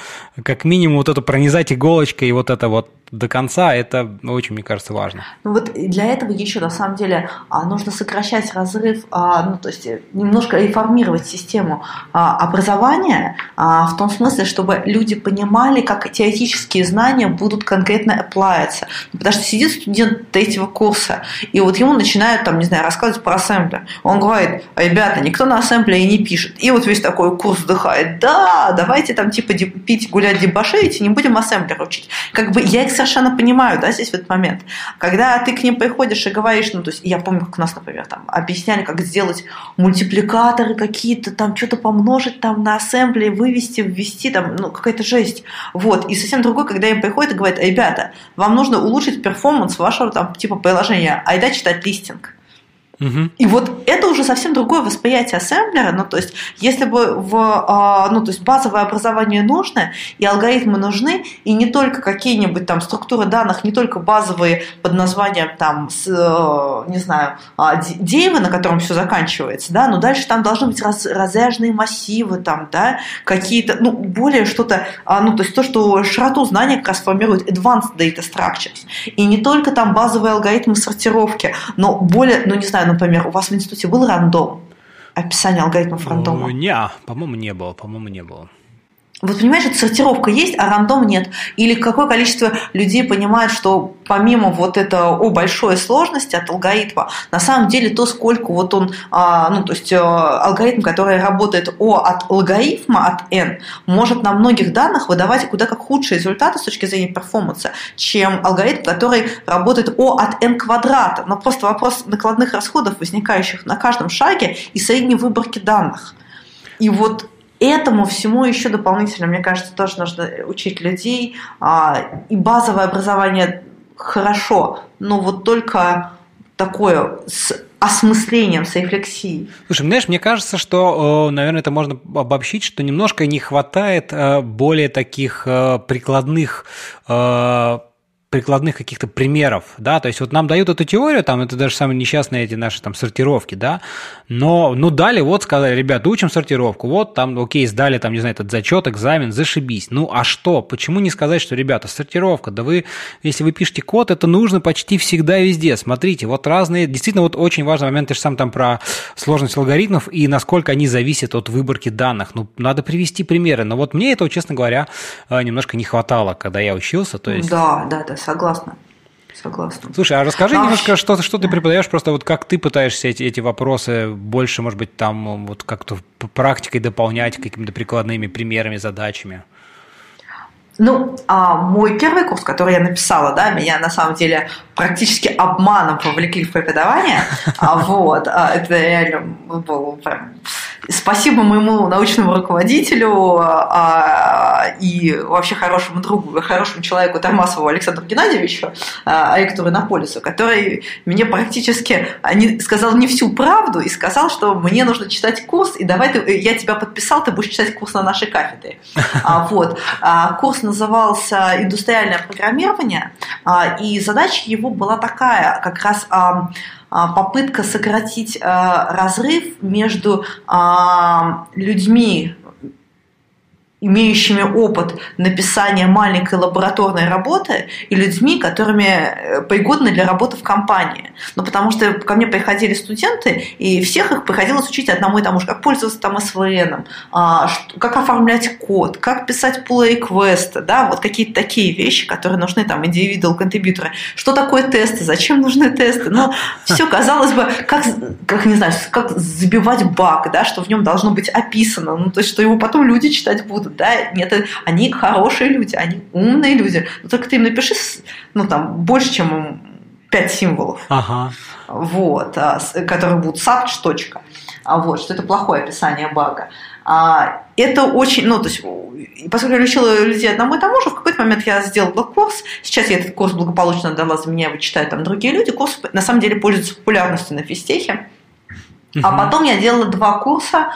как минимум вот это пронизать иголочкой и вот это вот до конца, это очень, мне кажется, важно. Ну вот для этого еще, на самом деле, а, нужно сокращать разрыв, а, ну то есть немножко реформировать систему а, образования в том смысле, чтобы люди понимали, как теоретические знания будут конкретно applyаться. Потому что сидит студент третьего курса, и вот ему начинают, там, не знаю, рассказывать про ассемблер. Он говорит, ребята, никто на ассемблере не пишет. И вот весь такой курс вдыхает, да, давайте там типа пить, гулять, дебоширить, и не будем ассемблер учить. Как бы я их совершенно понимаю, да, здесь в этот момент. Когда ты к ним приходишь и говоришь, ну, то есть я помню, как нас, например, там объясняли, как сделать мультипликаторы какие-то, там что-то помножить там на ассембле, вывести, ввести, там, ну, какая-то жесть. Вот. И совсем другой, когда им приходит и говорит, ребята, вам нужно улучшить перформанс вашего там типа приложения, айда читать листинг. И вот это уже совсем другое восприятие ассемблера. Ну, то есть, если бы в, а, ну, то есть базовое образование нужно, и алгоритмы нужны, и не только какие-нибудь там структуры данных, не только базовые под названием там, с, э, не знаю, а, девы, на котором все заканчивается, да, но дальше там должны быть раз, разряженные массивы, там, да, какие-то, ну, более что-то, а, ну, то есть то, что широту знаний как раз формирует advanced data structures. И не только там базовые алгоритмы сортировки, но более, ну, не знаю, например, у вас в институте был рандом? Описание алгоритмов рандома? Не, по-моему, не было, по-моему, не было. Вот понимаешь, это сортировка есть, а рандом нет. Или какое количество людей понимает, что помимо вот этого о большой сложности от алгоритма, на самом деле то, сколько вот он, а, ну, то есть а, алгоритм, который работает о от логарифма, от n, может на многих данных выдавать куда как худшие результаты с точки зрения перформанса, чем алгоритм, который работает о от n квадрата. Но просто вопрос накладных расходов, возникающих на каждом шаге и средней выборки данных. И вот этому всему еще дополнительно, мне кажется, тоже нужно учить людей. А, и базовое образование хорошо, но вот только такое с осмыслением, с рефлексией. Слушай, знаешь, мне кажется, что, наверное, это можно обобщить, что немножко не хватает э, более таких э, прикладных э, прикладных каких-то примеров, да, то есть вот нам дают эту теорию, там это даже самые несчастные эти наши там сортировки, да, но, ну, дали, вот сказали, ребята, учим сортировку, вот там, окей, сдали там, не знаю, этот зачет, экзамен, зашибись, ну, а что, почему не сказать, что, ребята, сортировка, да вы, если вы пишете код, это нужно почти всегда и везде, смотрите, вот разные, действительно, вот очень важный момент, ты же сам там про сложность алгоритмов и насколько они зависят от выборки данных, ну, надо привести примеры, но вот мне этого, честно говоря, э, немножко не хватало, когда я учился, то есть... Да, да, да, согласна. Согласна. Слушай, а расскажи а, немножко, что, что ты преподаешь, просто вот как ты пытаешься эти, эти вопросы больше, может быть, там вот как-то практикой дополнять какими-то прикладными примерами, задачами? Ну, а мой первый курс, который я написала, да, меня на самом деле практически обманом повлекли в преподавание. *laughs* А вот, а, это реально было прям Спасибо моему научному руководителю а, и вообще хорошему другу, хорошему человеку Тормасову Александру Геннадьевичу, а, ректору Наполису, который мне практически не, сказал не всю правду и сказал, что мне нужно читать курс, и давай ты, я тебя подписал, ты будешь читать курс на нашей кафедре. *laughs* А, вот. А, курс назывался «Индустриальное программирование», а, и задача его была такая, как раз... А, а, попытка сократить разрыв между людьми, имеющими опыт написания маленькой лабораторной работы и людьми, которыми э, пригодны для работы в компании. Ну, потому что ко мне приходили студенты, и всех их приходилось учить одному и тому же, как пользоваться там SVN, а, как оформлять код, как писать pull request, да, вот какие-то такие вещи, которые нужны там индивидуал контрибьюторы. Что такое тесты, зачем нужны тесты? Ну, все, казалось бы, как, как не знаю, как забивать баг, да, что в нем должно быть описано, ну, то есть, что его потом люди читать будут да, нет, они хорошие люди, они умные люди, но только ты им напиши, ну, там, больше, чем пять символов. Ага. Вот, а, которые будут сабч, точка. А вот, что это плохое описание бага. А, это очень, ну, то есть, поскольку я учила людей одному и тому же, в какой-то момент я сделала курс, сейчас я этот курс благополучно дала за меня, его читают там другие люди, курс на самом деле пользуется популярностью на физтехе. А потом я делала два курса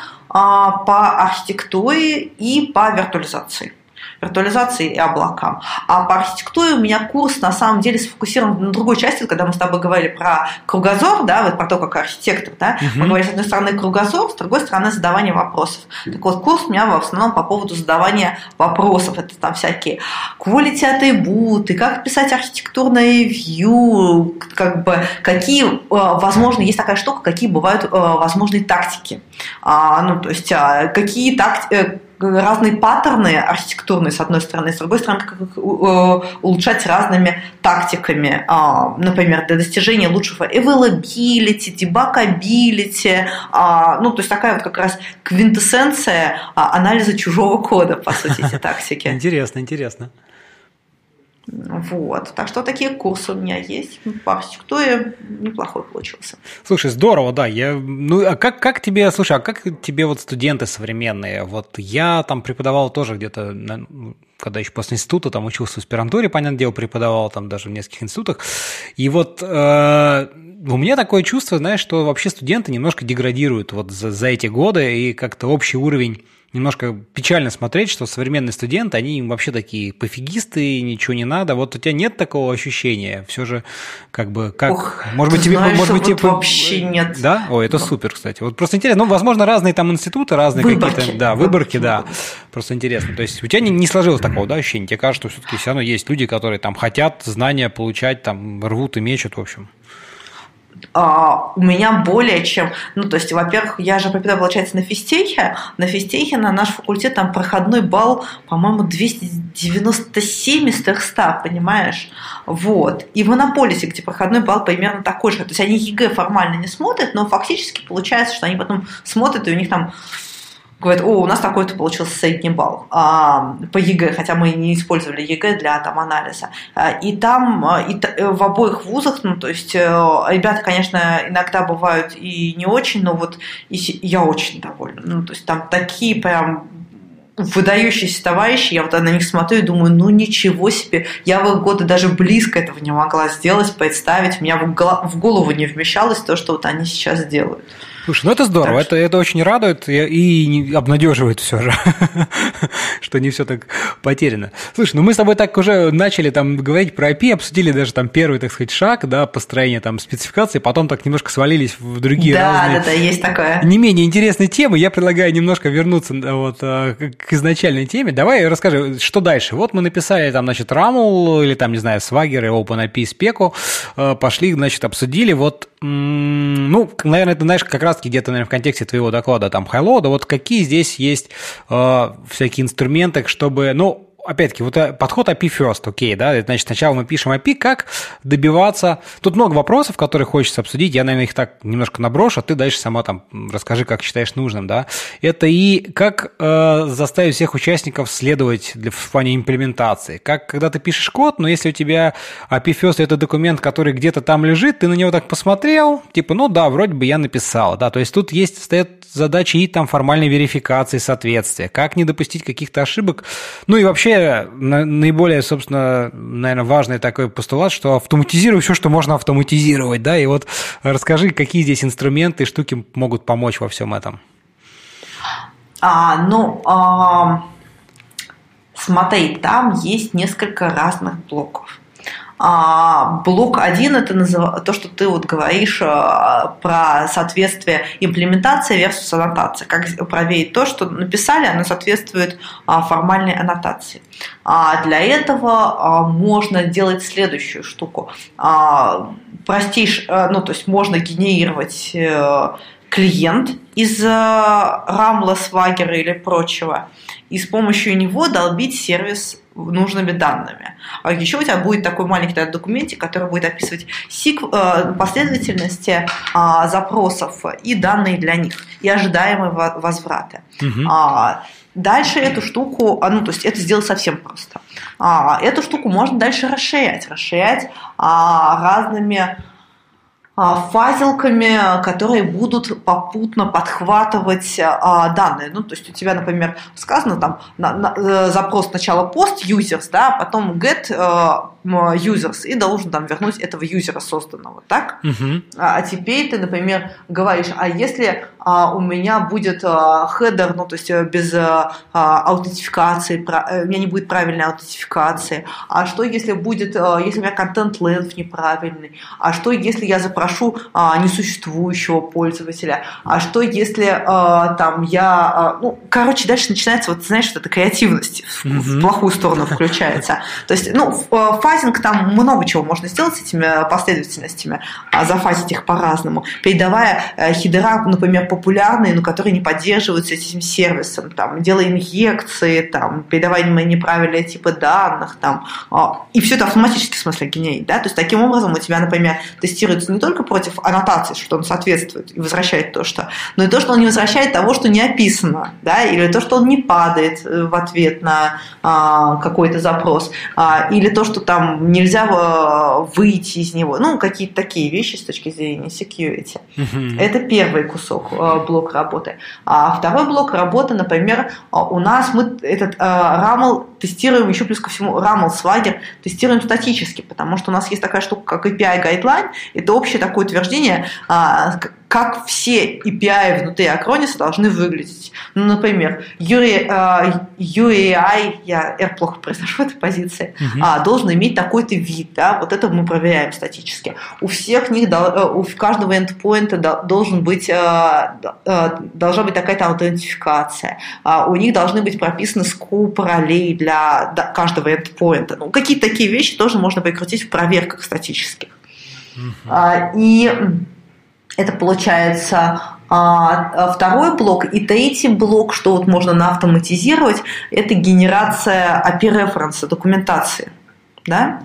по архитектуре и по виртуализации виртуализации и облакам. А по архитектуре у меня курс на самом деле сфокусирован на другой части, когда мы с тобой говорили про кругозор, да, вот про то, как архитектор, да, угу. мы говорили с одной стороны кругозор, с другой стороны задавание вопросов. Так вот, курс у меня в основном по поводу задавания вопросов. Это там всякие quality attribute, как писать архитектурное view, как бы какие, э, возможно, есть такая штука, какие бывают э, возможные тактики. А, ну, то есть, а, какие тактики, разные паттерны архитектурные, с одной стороны, с другой стороны, как их э, улучшать разными тактиками. А, например, для достижения лучшего availability, debugability, а, ну, то есть такая вот как раз квинтэссенция а, анализа чужого кода, по сути, эти тактики. *laughs* Интересно, интересно. Вот. Так что такие курсы у меня есть. По архитектуре неплохой получился. Слушай, здорово, да. Я, ну, а как, как тебе, слушай, а как тебе вот студенты современные? Вот я там преподавал тоже где-то, когда еще после института, там учился в аспирантуре, понятное дело, преподавал там даже в нескольких институтах. И вот э, у меня такое чувство, знаешь, что вообще студенты немножко деградируют вот за, за эти годы, и как-то общий уровень немножко печально смотреть, что современные студенты, они вообще такие пофигисты, ничего не надо. Вот у тебя нет такого ощущения? Все же как бы как... Ох, может быть, тебе... Знаешь, может быть, вот тебе... вообще нет. Да? Ой, это да. супер, кстати. Вот просто интересно. Ну, возможно, разные там институты, разные какие-то... Да, выборки, да. Просто интересно. То есть у тебя не, не сложилось такого, да, ощущения? Тебе кажется, что все-таки все равно есть люди, которые там хотят знания получать, там рвут и мечут, в общем. Uh, у меня более чем, ну, то есть, во-первых, я же преподаю, получается, на физтехе, на физтехе на наш факультет там проходной балл, по-моему, 297 из 300, понимаешь? Вот. И в Иннополисе, где проходной балл примерно такой же, то есть, они ЕГЭ формально не смотрят, но фактически получается, что они потом смотрят, и у них там говорят, о, у нас такой-то получился средний балл а, по ЕГЭ, хотя мы не использовали ЕГЭ для там анализа. А, и там а, и э, в обоих вузах, ну, то есть э, ребята, конечно, иногда бывают и не очень, но вот и я очень довольна. Ну, то есть там такие прям выдающиеся товарищи, я вот на них смотрю и думаю, ну ничего себе, я в годы даже близко этого не могла сделать, представить, меня в голову не вмещалось то, что вот они сейчас делают. Слушай, ну это здорово, это, это очень радует и обнадеживает все же, *laughs* что не все так потеряно. Слушай, ну мы с тобой так уже начали там говорить про IP, обсудили даже там первый, так сказать, шаг, да, построение там спецификации, потом так немножко свалились в другие да, разные... Да, да, есть такое. Не менее интересные темы. Я предлагаю немножко вернуться вот а, к изначальной теме. Давай расскажи, что дальше? Вот мы написали там, значит, Рамул или там, не знаю, Swagger и OpenAP спеку, а, пошли, значит, обсудили. Вот, ну, наверное, это, знаешь, как раз раз где-то, наверное, в контексте твоего доклада там хайлода, вот какие здесь есть э, всякие инструменты, чтобы, ну, опять-таки, вот э, подход API first, окей, да, значит, сначала мы пишем API, как добиваться... Тут много вопросов, которые хочется обсудить, я, наверное, их так немножко наброшу, а ты дальше сама там расскажи, как считаешь нужным, да. Это и как э, заставить всех участников следовать для, в плане имплементации. Как, когда ты пишешь код, но если у тебя API first это документ, который где-то там лежит, ты на него так посмотрел, типа, ну да, вроде бы я написал, да, то есть тут есть, стоят задачи и там формальной верификации соответствия, как не допустить каких-то ошибок, ну и вообще наиболее, собственно, наверное, важный такой постулат, что автоматизируй все, что можно автоматизировать, да, и вот расскажи, какие здесь инструменты, штуки могут помочь во всем этом. А, ну, а, смотри, там есть несколько разных блоков. А, блок один это назыв... то, что ты вот говоришь а, про соответствие имплементации versus аннотация. Как проверить то, что написали, оно соответствует а, формальной аннотации. А для этого можно делать следующую штуку. Простейш... ну, то есть можно генерировать э, клиент из Рамла, Swagger или прочего, и с помощью него долбить сервис нужными данными. А еще у тебя будет такой маленький документик, который будет описывать э, последовательности э, запросов и данные для них, и ожидаемые возвраты. Угу. А, дальше эту штуку, а, ну, то есть это сделать совсем просто. А, эту штуку можно дальше расширять, расширять а, разными а, фазилками, которые будут попутно подхватывать а, данные. Ну, то есть у тебя, например, сказано там на, на, э, запрос сначала post users, да, потом get э, users и должен там вернуть этого юзера созданного, так? Угу. А, а теперь ты, например, говоришь, а если а, у меня будет а, хедер, ну то есть э, без а, аутентификации, э, у меня не будет правильной аутентификации, а что если будет, а, если у меня контент length неправильный, а что если я запрошу а, несуществующего пользователя, а что если а, там я, а, ну короче дальше начинается вот знаешь вот эта креативность в, угу. в плохую сторону включается, то есть ну фазинг, там много чего можно сделать с этими э, последовательностями, а зафазить их по-разному, передавая э, хидера, например, популярные, но которые не поддерживаются этим сервисом, там, делая инъекции, там, передавая неправильные типы данных, там, а, и все это автоматически в смысле генерит, да, то есть таким образом у тебя, например, тестируется не только против аннотации, что он соответствует и возвращает то, что, но и то, что он не возвращает того, что не описано, да, или то, что он не падает э, в ответ на а, какой-то запрос, а, или то, что там нельзя э, выйти из него. Ну, какие-то такие вещи с точки зрения security. Это первый кусок э, блок работы. А второй блок работы, например, э, у нас мы этот RAML тестируем еще плюс ко всему RAML Swagger тестируем статически, потому что у нас есть такая штука, как API Guideline. Это общее такое утверждение, а, как все API внутри Acronis должны выглядеть. Ну, например, UAI, а, я R плохо произношу *laughs* в этой позиции, uh-huh. должен иметь такой-то вид, да, вот это мы проверяем статически. У всех них, э, у каждого endpoint должен быть, э, э, должна быть такая-то аутентификация, а у них должны быть прописаны скоп ролей для каждого endpoint. Ну, какие-то такие вещи тоже можно прикрутить в проверках статических. Uh-huh. И это получается а, второй блок. И третий блок, что вот можно наавтоматизировать, это генерация API-референса, документации. Да?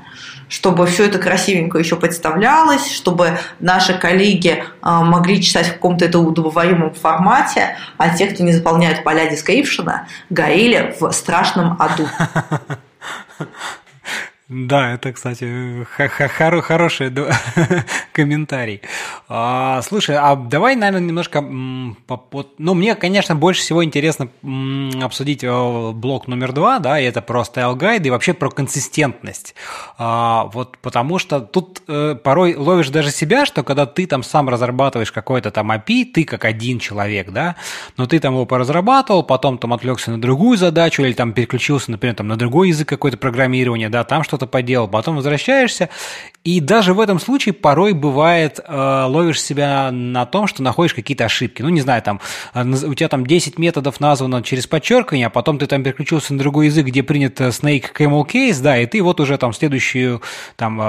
Чтобы все это красивенько еще представлялось, чтобы наши коллеги а, могли читать в каком-то это удобоваримом формате, а те, кто не заполняют поля дескрипшена, горели в страшном аду. *laughs* Да, это, кстати, хор хороший *laughs* комментарий. А, слушай, а давай, наверное, немножко... Ну, мне, конечно, больше всего интересно обсудить э, блок номер два, да, и это про стайл-гайды и вообще про консистентность. А, вот потому что тут э, порой ловишь даже себя, что когда ты там сам разрабатываешь какой-то там API, ты как один человек, да, но ты там его поразрабатывал, потом там отвлекся на другую задачу или там переключился, например, там на другой язык какой-то программирования, да, там что-то что-то поделал, потом возвращаешься, и даже в этом случае порой бывает, э, ловишь себя на том, что находишь какие-то ошибки. Ну, не знаю, там, э, у тебя там 10 методов названо через подчеркивание, а потом ты там переключился на другой язык, где принят э, Snake Camel Case, да, и ты вот уже там следующий там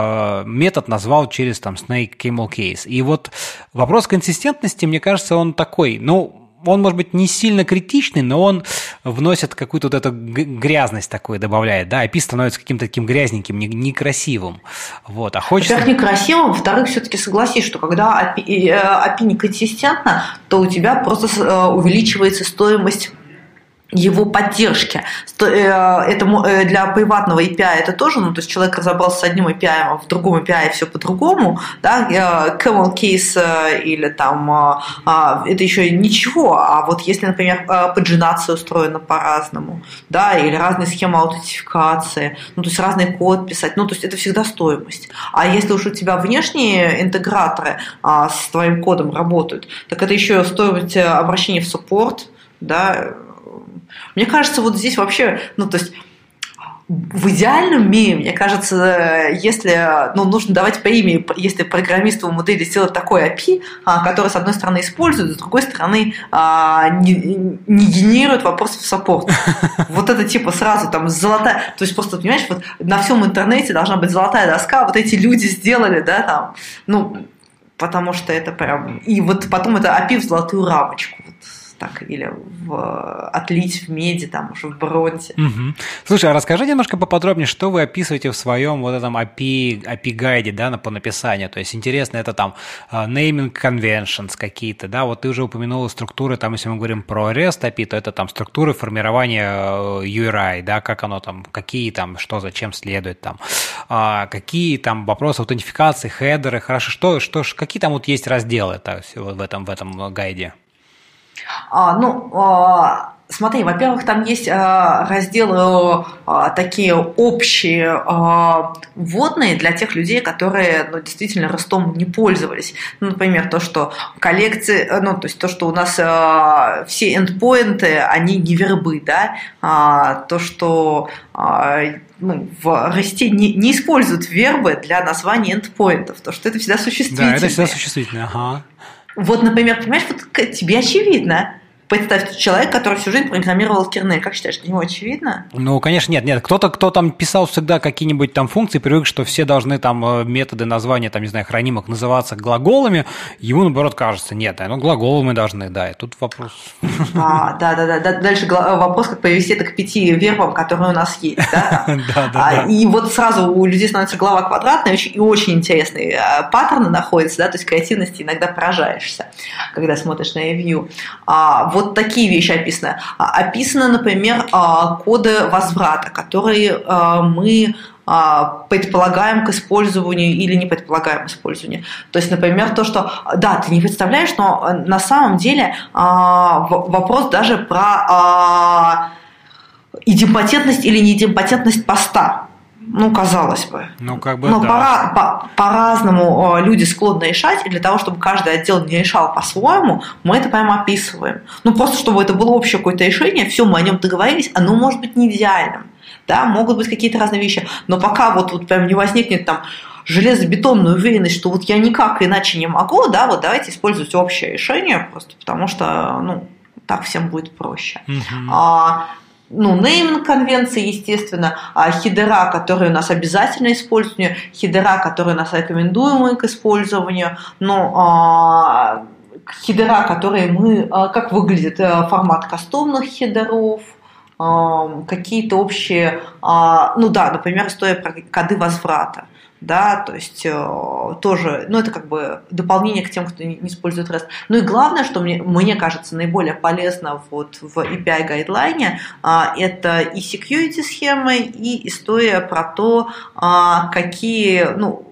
метод назвал через там Snake Camel Case. И вот вопрос консистентности, мне кажется, он такой, ну, он, может быть, не сильно критичный, но он вносит какую-то вот эту грязность такую, добавляет, да, API становится каким-то таким грязненьким, некрасивым, вот, а хочется... Во-первых, некрасивым, во-вторых, все-таки согласись, что когда API, API неконсистентно, то у тебя просто э, увеличивается стоимость его поддержки. Э, это э, для приватного API это тоже, ну, то есть человек разобрался с одним API, а в другом API все по-другому, да, э, camel case или там, а, это еще ничего, а вот если, например, паджинация устроена по-разному, да, или разные схемы аутентификации, ну, то есть разный код писать, ну, то есть это всегда стоимость. А если уж у тебя внешние интеграторы а, с твоим кодом работают, так это еще стоимость обращения в суппорт, да, мне кажется, вот здесь вообще, ну, то есть в идеальном мире, мне кажется, если ну, нужно давать премии, если программисту модели сделать такой API, а, который, с одной стороны, использует, с другой стороны, а, не, не генерирует вопросы в саппорт. *laughs* Вот это типа сразу там золотая... То есть просто, понимаешь, вот на всем интернете должна быть золотая доска, вот эти люди сделали, да, там, ну, потому что это прям... И вот потом это API в золотую рамочку. Так, или в, отлить в меди, там уже в бронзе. Угу. Слушай, а расскажи немножко поподробнее, что вы описываете в своем вот этом API, API гайде, да, по написанию. То есть интересно, это там uh, naming conventions какие-то, да, вот ты уже упомянула структуры, там, если мы говорим про REST API, то это там структуры формирования э, URI, да, как оно там, какие там, что, зачем следует там, а, какие там вопросы аутентификации, хедеры, хорошо, что, что, какие там вот есть разделы это, в этом, в этом гайде? А, ну, а, смотри, во-первых, там есть а, разделы а, такие общие а, вводные для тех людей, которые ну, действительно ростом не пользовались. Ну, например, то, что коллекции, ну, то есть то, что у нас а, все эндпоинты, они не вербы, да, а, то, что а, ну, в росте не, не используют вербы для названия эндпоинтов, то, что это всегда существительное. Да, это всегда существительное, ага. Вот, например, понимаешь, вот тебе очевидно, Представь, человек, который всю жизнь программировал кернель, как считаешь, него очевидно? Ну, конечно, нет, нет. Кто-то, кто там писал всегда какие-нибудь там функции, привык, что все должны там э, методы названия, там, не знаю, хранимых называться глаголами, ему, наоборот, кажется, нет, ну, глаголы мы должны, да, и тут вопрос. А, да, да, да, дальше вопрос, как повести это к пяти вербам, которые у нас есть, да? *laughs* Да, да, а, И вот сразу у людей становится голова квадратная, и очень интересные э, паттерны находятся, да, то есть креативности иногда поражаешься, когда смотришь на review. Вот вот такие вещи описаны. А, описаны, например, а, коды возврата, которые а, мы предполагаем к использованию или не предполагаем использованию. То есть, например, то, что, да, ты не представляешь, но на самом деле вопрос даже про идемпотентность или неидемпотентность поста ну, казалось бы. Ну, как бы, Но да. по, по, по-разному люди склонны решать, и для того, чтобы каждый отдел не решал по-своему, мы это прямо описываем. Ну, просто чтобы это было общее какое-то решение, все, мы о нем договорились, оно может быть не идеальным. Да, могут быть какие-то разные вещи. Но пока вот, вот прям не возникнет там железобетонная уверенность, что вот я никак иначе не могу, да, вот давайте использовать общее решение, просто потому что, ну, так всем будет проще. Uh-huh. А, ну, нейминг конвенции, естественно, а хидера, которые у нас обязательно использование, хидера, которые у нас рекомендуемые к использованию, ну, а, хидера, которые мы, а, как выглядит э, формат кастомных хидеров, а, какие-то общие, а, ну да, например, история про коды возврата да, то есть э, тоже, ну, это как бы дополнение к тем, кто не, не использует REST. Ну и главное, что мне, мне кажется наиболее полезно вот в API гайдлайне, э, это и security схемы, и история про то, э, какие, ну,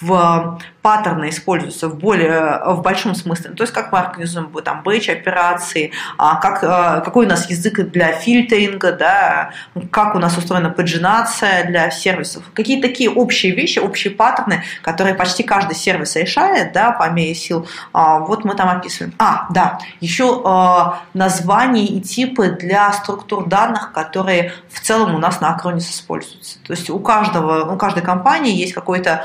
в паттерны используются в более в большом смысле. То есть как мы организуем там бэч операции, а как, а, какой у нас язык для фильтринга, да, как у нас устроена паджинация для сервисов. Какие такие общие вещи, общие паттерны, которые почти каждый сервис решает, да, по мере сил. А, вот мы там описываем. А, да, еще названия и типы для структур данных, которые в целом у нас на Acronis используются. То есть у каждого, у каждой компании есть какой-то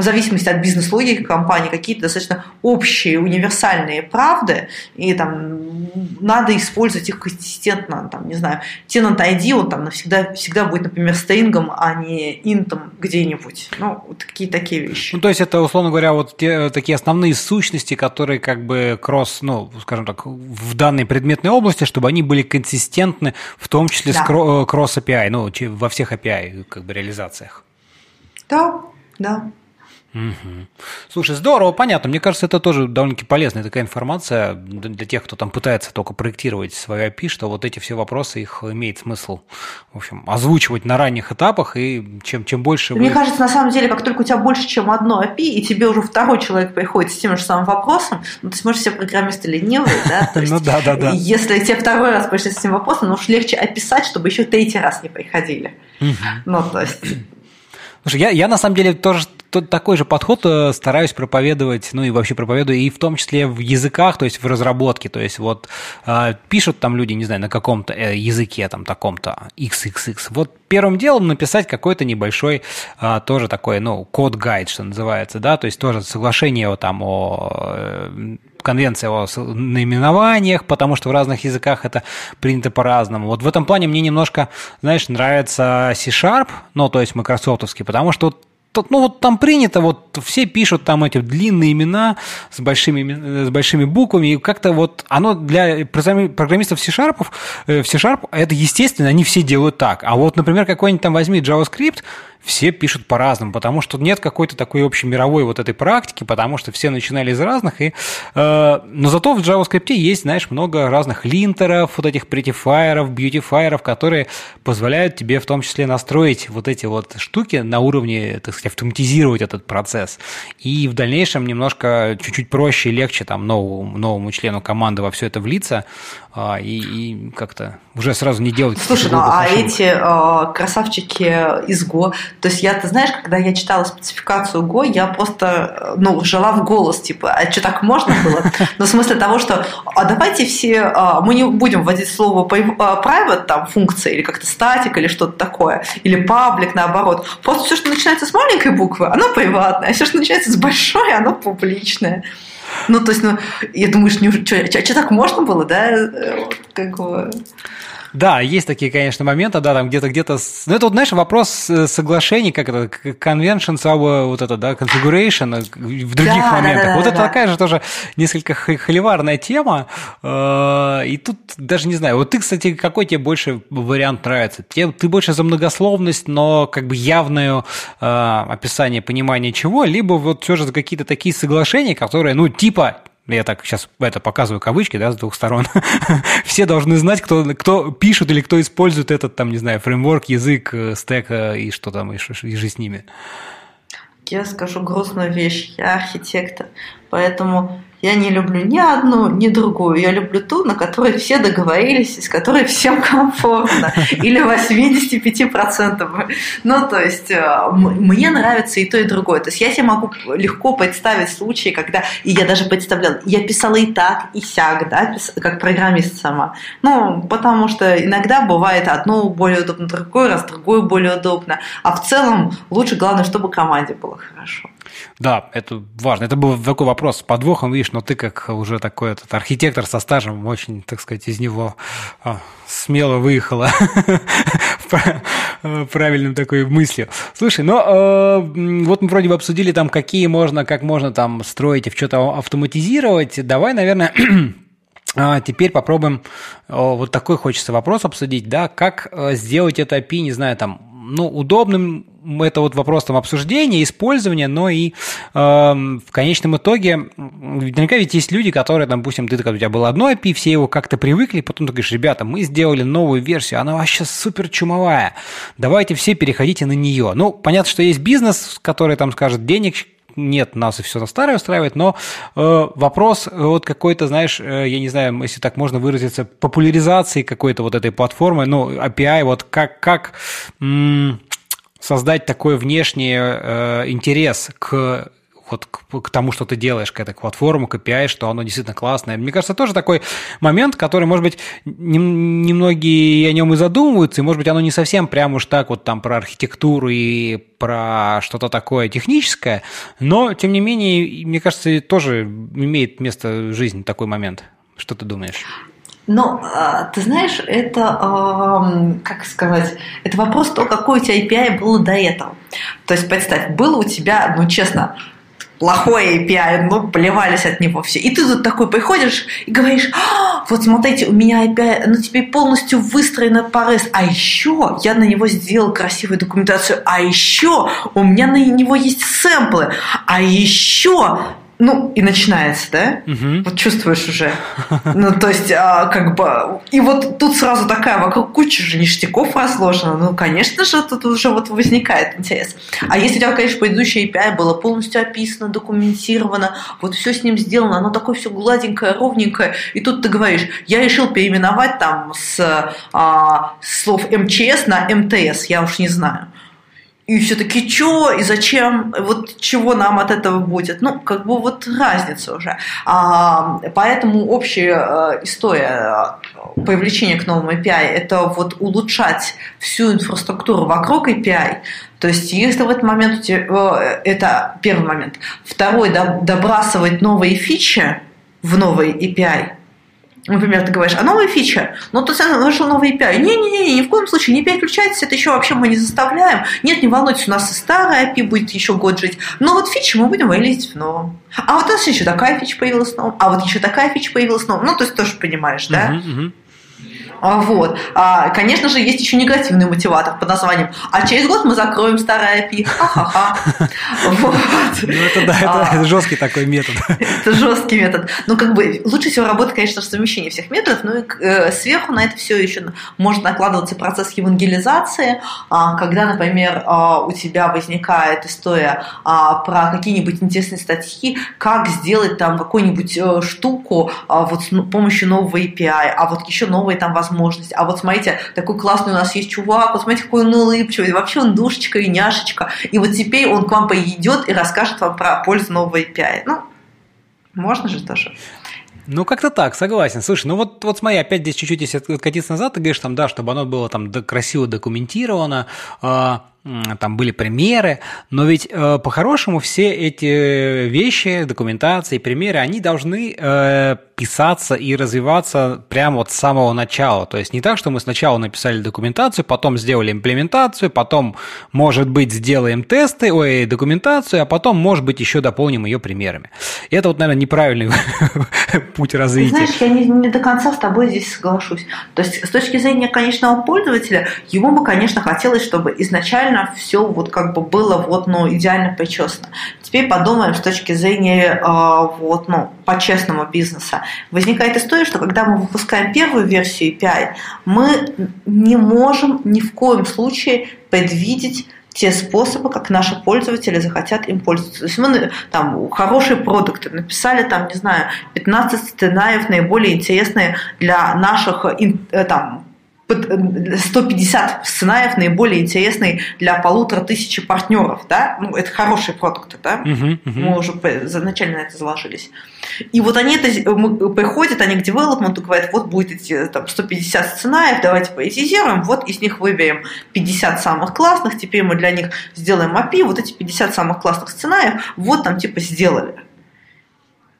в зависимости от бизнес-логики компании, какие-то достаточно общие, универсальные правды, и там надо использовать их консистентно, там, не знаю, tenant ID, он там навсегда всегда будет, например, стрингом, а не интом где-нибудь. Ну, вот такие такие вещи. Ну, то есть это, условно говоря, вот те, такие основные сущности, которые как бы кросс, ну, скажем так, в данной предметной области, чтобы они были консистентны, в том числе да. с кросс API, ну, во всех API как бы реализациях. Да, да. Угу. Слушай, здорово, понятно. Мне кажется, это тоже довольно-таки полезная такая информация для тех, кто там пытается только проектировать свою API, что вот эти все вопросы, их имеет смысл, в общем, озвучивать на ранних этапах, и чем, чем больше Мне вы... кажется, на самом деле, как только у тебя больше, чем одно API, и тебе уже второй человек приходит с тем же самым вопросом, ну, ты сможешь все программисты ленивые, да? *laughs* Ну да, да, да. Если тебе второй раз пришли с этим вопросом, ну уж легче описать, чтобы еще третий раз не приходили. Ну, то есть... Слушай, я, я на самом деле тоже тот, такой же подход э, стараюсь проповедовать, ну и вообще проповедую, и в том числе в языках, то есть в разработке. То есть вот э, пишут там люди, не знаю, на каком-то э, языке, там таком-то XXX. Вот первым делом написать какой-то небольшой тоже такой, ну, код-гайд, что называется, да, то есть тоже соглашение там о конвенция о наименованиях, потому что в разных языках это принято по-разному. Вот в этом плане мне немножко, знаешь, нравится C-Sharp, ну, то есть майкрософтовский, потому что ну вот там принято, вот все пишут там эти длинные имена с большими, с большими буквами, и как-то вот оно для программистов C-Sharp, э, в C-Sharp это естественно, они все делают так. А вот, например, какой-нибудь там возьми JavaScript, все пишут по-разному, потому что нет какой-то такой общей мировой вот этой практики, потому что все начинали из разных, и, э, но зато в JavaScript есть, знаешь, много разных линтеров, вот этих prettifier, beautifier, которые позволяют тебе в том числе настроить вот эти вот штуки на уровне, так сказать, автоматизировать этот процесс. И в дальнейшем немножко чуть-чуть проще и легче там новому, новому члену команды во все это влиться, а, и, и как-то уже сразу не делать. Слушай, ну а ошибок. эти э, красавчики из Go, то есть я, ты знаешь, когда я читала спецификацию Go, я просто, ну, жила в голос, типа, а что так можно было? *laughs* Ну, в смысле того, что, а давайте все, э, мы не будем вводить слово private, там, функция, или как-то статик, или что-то такое, или паблик, наоборот. Просто все, что начинается с маленькой буквы, оно приватное, а все, что начинается с большой, оно публичное. Ну, то есть, ну, я думаю, что, что, что так можно было, да? Э, как бы... Да, есть такие, конечно, моменты, да, там где-то, где-то... Ну, это вот, знаешь, вопрос э, соглашений, как это, conventions, вот это, да, configuration э, в других да, моментах. Да, да, вот это такая же тоже несколько холиварная тема. Э, и тут даже не знаю, вот ты, кстати, какой тебе больше вариант нравится? Тебе, ты больше за многословность, но как бы явное описание, понимание чего, либо вот все же за какие-то такие соглашения, которые, ну, типа я так сейчас это показываю кавычки, да, с двух сторон, *laughs* все должны знать, кто, кто пишет или кто использует этот, там, не знаю, фреймворк, язык, э, стек э, и что там, и, и же с ними. Я скажу грустную вещь, я архитектор, поэтому я не люблю ни одну, ни другую. Я люблю ту, на которой все договорились, и с которой всем комфортно. Или 85%. Ну, то есть, э, мне нравится и то, и другое. То есть, я себе могу легко представить случаи, когда... И я даже представляла, я писала и так, и сяк, да, как программист сама. Ну, потому что иногда бывает одно более удобно, другое раз другое более удобно. А в целом лучше, главное, чтобы команде было хорошо. Да, это важно. Это был такой вопрос с подвохом, видишь, но ты как уже такой этот архитектор со стажем очень, так сказать, из него а, смело выехала *laughs* правильным такой мыслью. Слушай, ну э, вот мы вроде бы обсудили там, какие можно, как можно там строить и в что-то автоматизировать. Давай, наверное, *clears throat* а теперь попробуем вот такой хочется вопрос обсудить, да, как сделать это API, не знаю, там, ну, удобным это вот вопрос там обсуждения, использования, но и э, в конечном итоге наверняка ведь есть люди, которые, там, допустим, ты, у тебя было одно API, все его как-то привыкли, потом ты говоришь, ребята, мы сделали новую версию, она вообще супер чумовая, давайте все переходите на нее. Ну, понятно, что есть бизнес, который там скажет, денег нет, нас и все на старое устраивает, но э, вопрос вот какой-то, знаешь, э, я не знаю, если так можно выразиться, популяризации какой-то вот этой платформы, ну, API, вот как, как создать такой внешний э, интерес к вот к, к тому, что ты делаешь, к этой платформе, к API, что оно действительно классное. Мне кажется, тоже такой момент, который, может быть, немногие о нем и задумываются, и, может быть, оно не совсем прямо уж так вот там про архитектуру и про что-то такое техническое, но, тем не менее, мне кажется, тоже имеет место в жизни такой момент. Что ты думаешь? Но, а, ты знаешь, это, как сказать, это вопрос то, какой у тебя API было до этого. То есть, представь, было у тебя, ну, честно, плохой API, ну, плевались от него все. И ты тут такой приходишь и говоришь, а, вот смотрите, у меня API, ну, теперь полностью выстроена по REST, а еще я на него сделал красивую документацию, а еще у меня на него есть сэмплы, а еще ну, и начинается, да? Угу. Вот чувствуешь уже. Ну, то есть, а, как бы... И вот тут сразу такая вокруг куча же ништяков разложена. Ну, конечно же, тут уже вот возникает интерес. А если у тебя, конечно, предыдущее API было полностью описано, документировано, вот все с ним сделано, оно такое все гладенькое, ровненькое, и тут ты говоришь, я решил переименовать там с а, слов МЧС на МТС, я уж не знаю и все таки что, и зачем, вот чего нам от этого будет. Ну, как бы вот разница уже. А, поэтому общая э, история э, привлечения к новому API – это вот улучшать всю инфраструктуру вокруг API, то есть, если в этот момент э, это первый момент. Второй, добрасывать новые фичи в новый API, Например, ты говоришь, а новая фича? Ну, то есть вышел новый API. Не-не-не, ни в коем случае не переключайтесь, это еще вообще мы не заставляем. Нет, не волнуйтесь, у нас и старая API будет еще год жить. Но вот фичи мы будем релизить в новом. А вот у нас еще такая фича появилась в новом, а вот еще такая фича появилась в новом. Ну, то есть тоже понимаешь, да? Uh-huh, uh-huh. А, вот. А, конечно же, есть еще негативный мотиватор под названием «А через год мы закроем старое API». Ха-ха-ха. *laughs* Вот. Ну, это да, это, а, это жесткий такой метод. *laughs* Это жесткий метод. Ну, как бы, лучше всего работает, конечно, в совмещении всех методов, но и э, сверху на это все еще может накладываться процесс евангелизации, а, когда, например, а, у тебя возникает история а, про какие-нибудь интересные статьи, как сделать там какую-нибудь э, штуку а, вот с помощью нового API, а вот еще новые там возможности возможность. А вот смотрите, такой классный у нас есть чувак, вот смотрите, какой он улыбчивый, вообще он душечка и няшечка. И вот теперь он к вам пойдет и расскажет вам про пользу нового API. Ну, можно же тоже. Ну, как-то так, согласен. Слушай, ну вот, вот смотри, опять здесь чуть-чуть, если откатиться назад, ты говоришь, там, да, чтобы оно было там красиво документировано, э, там были примеры, но ведь э, по-хорошему все эти вещи, документации, примеры, они должны э, писаться и развиваться прямо вот с самого начала. То есть не так, что мы сначала написали документацию, потом сделали имплементацию, потом, может быть, сделаем тесты, ой, документацию, а потом, может быть, еще дополним ее примерами. И это вот, наверное, неправильный *laughs* путь развития. Знаешь, я не, не до конца с тобой здесь соглашусь. То есть с точки зрения конечного пользователя, ему бы, конечно, хотелось, чтобы изначально изначально все вот как бы было вот, ну, идеально причесано. Теперь подумаем с точки зрения э, вот, ну, по-честному бизнеса. Возникает история, что когда мы выпускаем первую версию API, мы не можем ни в коем случае предвидеть те способы, как наши пользователи захотят им пользоваться. То есть мы там хорошие продукты написали там, не знаю, 15 сценариев наиболее интересные для наших э, там 150 сценариев наиболее интересный для полутора тысячи партнеров, да, ну, это хорошие продукты, да, uh-huh, uh-huh. мы уже изначально на это заложились. И вот они это приходят, они к девелопменту говорят, вот будет эти там 150 сценариев, давайте поэтизируем, вот из них выберем 50 самых классных, теперь мы для них сделаем API, вот эти 50 самых классных сценариев, вот там типа сделали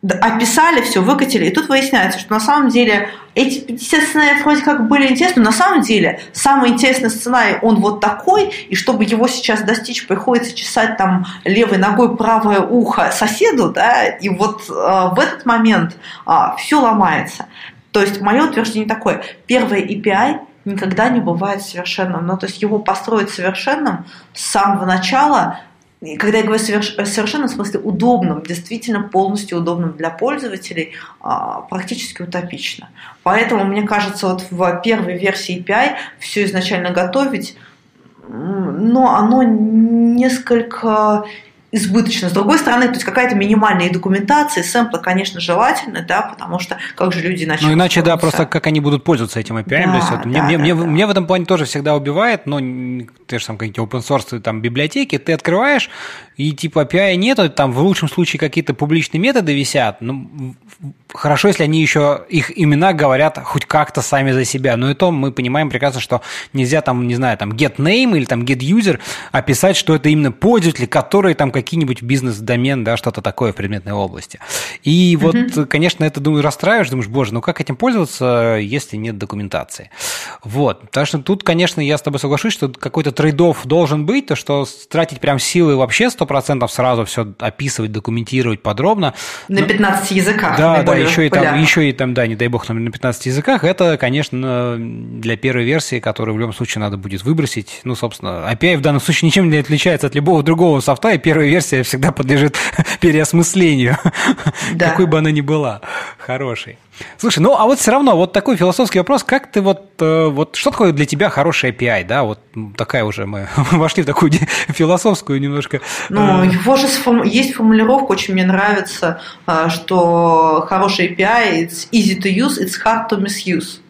описали все, выкатили, и тут выясняется, что на самом деле эти 50 сценариев вроде как были интересны, но на самом деле самый интересный сценарий, он вот такой, и чтобы его сейчас достичь, приходится чесать там левой ногой правое ухо соседу, да, и вот э, в этот момент э, все ломается. То есть мое утверждение такое, первый API никогда не бывает совершенным, ну, то есть его построить совершенным с самого начала и когда я говорю совершенно в смысле удобным, действительно полностью удобным для пользователей, а, практически утопично. Поэтому, мне кажется, вот в первой версии API все изначально готовить, но оно несколько избыточно. С другой стороны, то есть какая-то минимальная документация, сэмпла, конечно, желательно, да, потому что как же люди начнут... Ну, иначе, да, просто как они будут пользоваться этим API. Да, то есть, вот, да, мне, да, мне, да. мне в этом плане тоже всегда убивает, но ты же там какие-то open source там, библиотеки, ты открываешь, и типа API нету, там в лучшем случае какие-то публичные методы висят, ну, хорошо, если они еще, их имена говорят хоть как-то сами за себя, но и то мы понимаем прекрасно, что нельзя там, не знаю, там get name или там get user описать, что это именно пользователи, которые там какие-нибудь бизнес-домен, да, что-то такое в предметной области. И вот, mm-hmm. конечно, это, думаю, расстраиваешь, думаешь, боже, ну как этим пользоваться, если нет документации? Вот, потому что тут, конечно, я с тобой соглашусь, что какой-то трейдов должен быть, то, что тратить прям силы вообще 100% сразу все описывать, документировать подробно. На 15 языках. Да, да, еще и, там, еще и там, да, не дай бог, на 15 языках, это, конечно, для первой версии, которую в любом случае надо будет выбросить. Ну, собственно, API в данном случае ничем не отличается от любого другого софта, и первая версия всегда подлежит *laughs* переосмыслению, да. какой бы она ни была хорошей. Слушай, ну а вот все равно, вот такой философский вопрос, как ты вот, э, вот что такое для тебя хороший API, да, вот такая уже мы *laughs* вошли в такую *laughs* философскую немножко. Ну, э, его же есть формулировка, очень мне нравится, э, что хороший API it's easy to use, it's hard to misuse.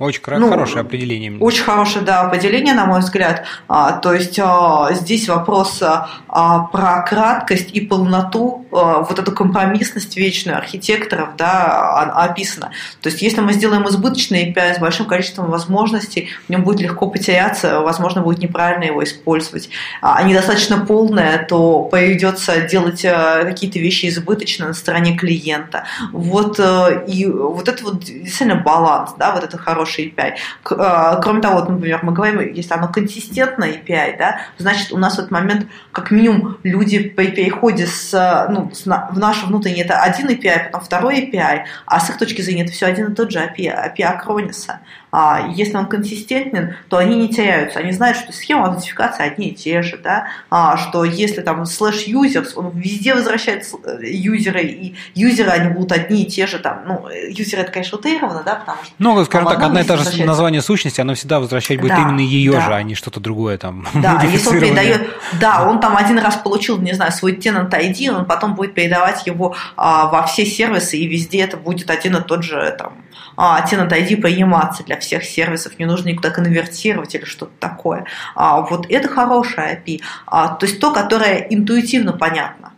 Очень ну, хорошее определение. Очень хорошее, да, определение, на мой взгляд. А, то есть а, здесь вопрос а, про краткость и полноту вот эту компромиссность вечную архитекторов да, описана. То есть если мы сделаем избыточный API с большим количеством возможностей, в нем будет легко потеряться, возможно, будет неправильно его использовать. А недостаточно полное, то придется делать какие-то вещи избыточно на стороне клиента. Вот, и вот это вот действительно баланс, да, вот это хороший API. Кроме того, вот, например, мы говорим, если оно консистентное API, да, значит, у нас в этот момент как минимум люди по переходе с, ну, с, в наш внутренний это один API, потом второй API, а с их точки зрения это все один и тот же API, API Акрониса. А если он консистентен, то они не теряются. Они знают, что схемы аутентификации одни и те же, да, а, что если там слэш users, он везде возвращает э, юзеры, и юзеры, они будут одни и те же, там, ну, юзеры это, конечно, утрировано, да, потому что... Ну, скажем так, одна и та же название сущности, оно всегда возвращать будет да, именно ее да. же, а не что-то другое там. Да, если он передает, да, он там один раз получил, не знаю, свой tenant ID, он потом будет передавать его а, во все сервисы, и везде это будет один и тот же там а, tenant ID приниматься для всех сервисов, не нужно никуда конвертировать или что-то такое. А, вот это хорошая API, а, то есть то, которое интуитивно понятно.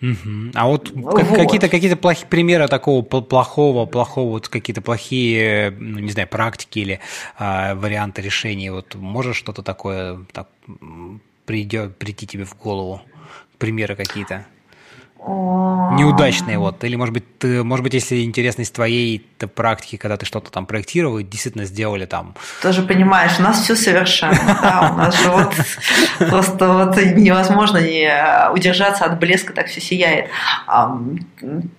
Угу. А вот, вот. какие-то какие плохие примеры такого плохого, плохого, вот какие-то плохие, ну, не знаю, практики или э, варианты решений. Вот можешь что-то такое так, придет, прийти тебе в голову? Примеры какие-то? Неудачные вот. Или, может быть, ты, может быть, если интересно из твоей практики, когда ты что-то там проектировал, действительно сделали там. Тоже понимаешь, у нас все совершенно. Да, у нас же вот *laughs* просто вот невозможно не удержаться от блеска, так все сияет.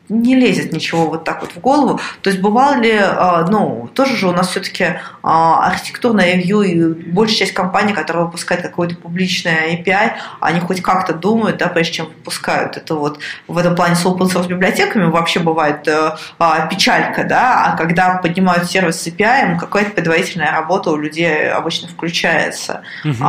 Не лезет ничего вот так вот в голову. То есть бывало ли, а, ну, тоже же у нас все-таки а, архитектурная ревью и большая часть компаний, которые выпускают какое-то публичное API, они хоть как-то думают, да, прежде чем выпускают. Это вот в этом плане с open source библиотеками вообще бывает э, а, печалька, да, а когда поднимают сервис API, ну, какая-то предварительная работа у людей обычно включается. Угу.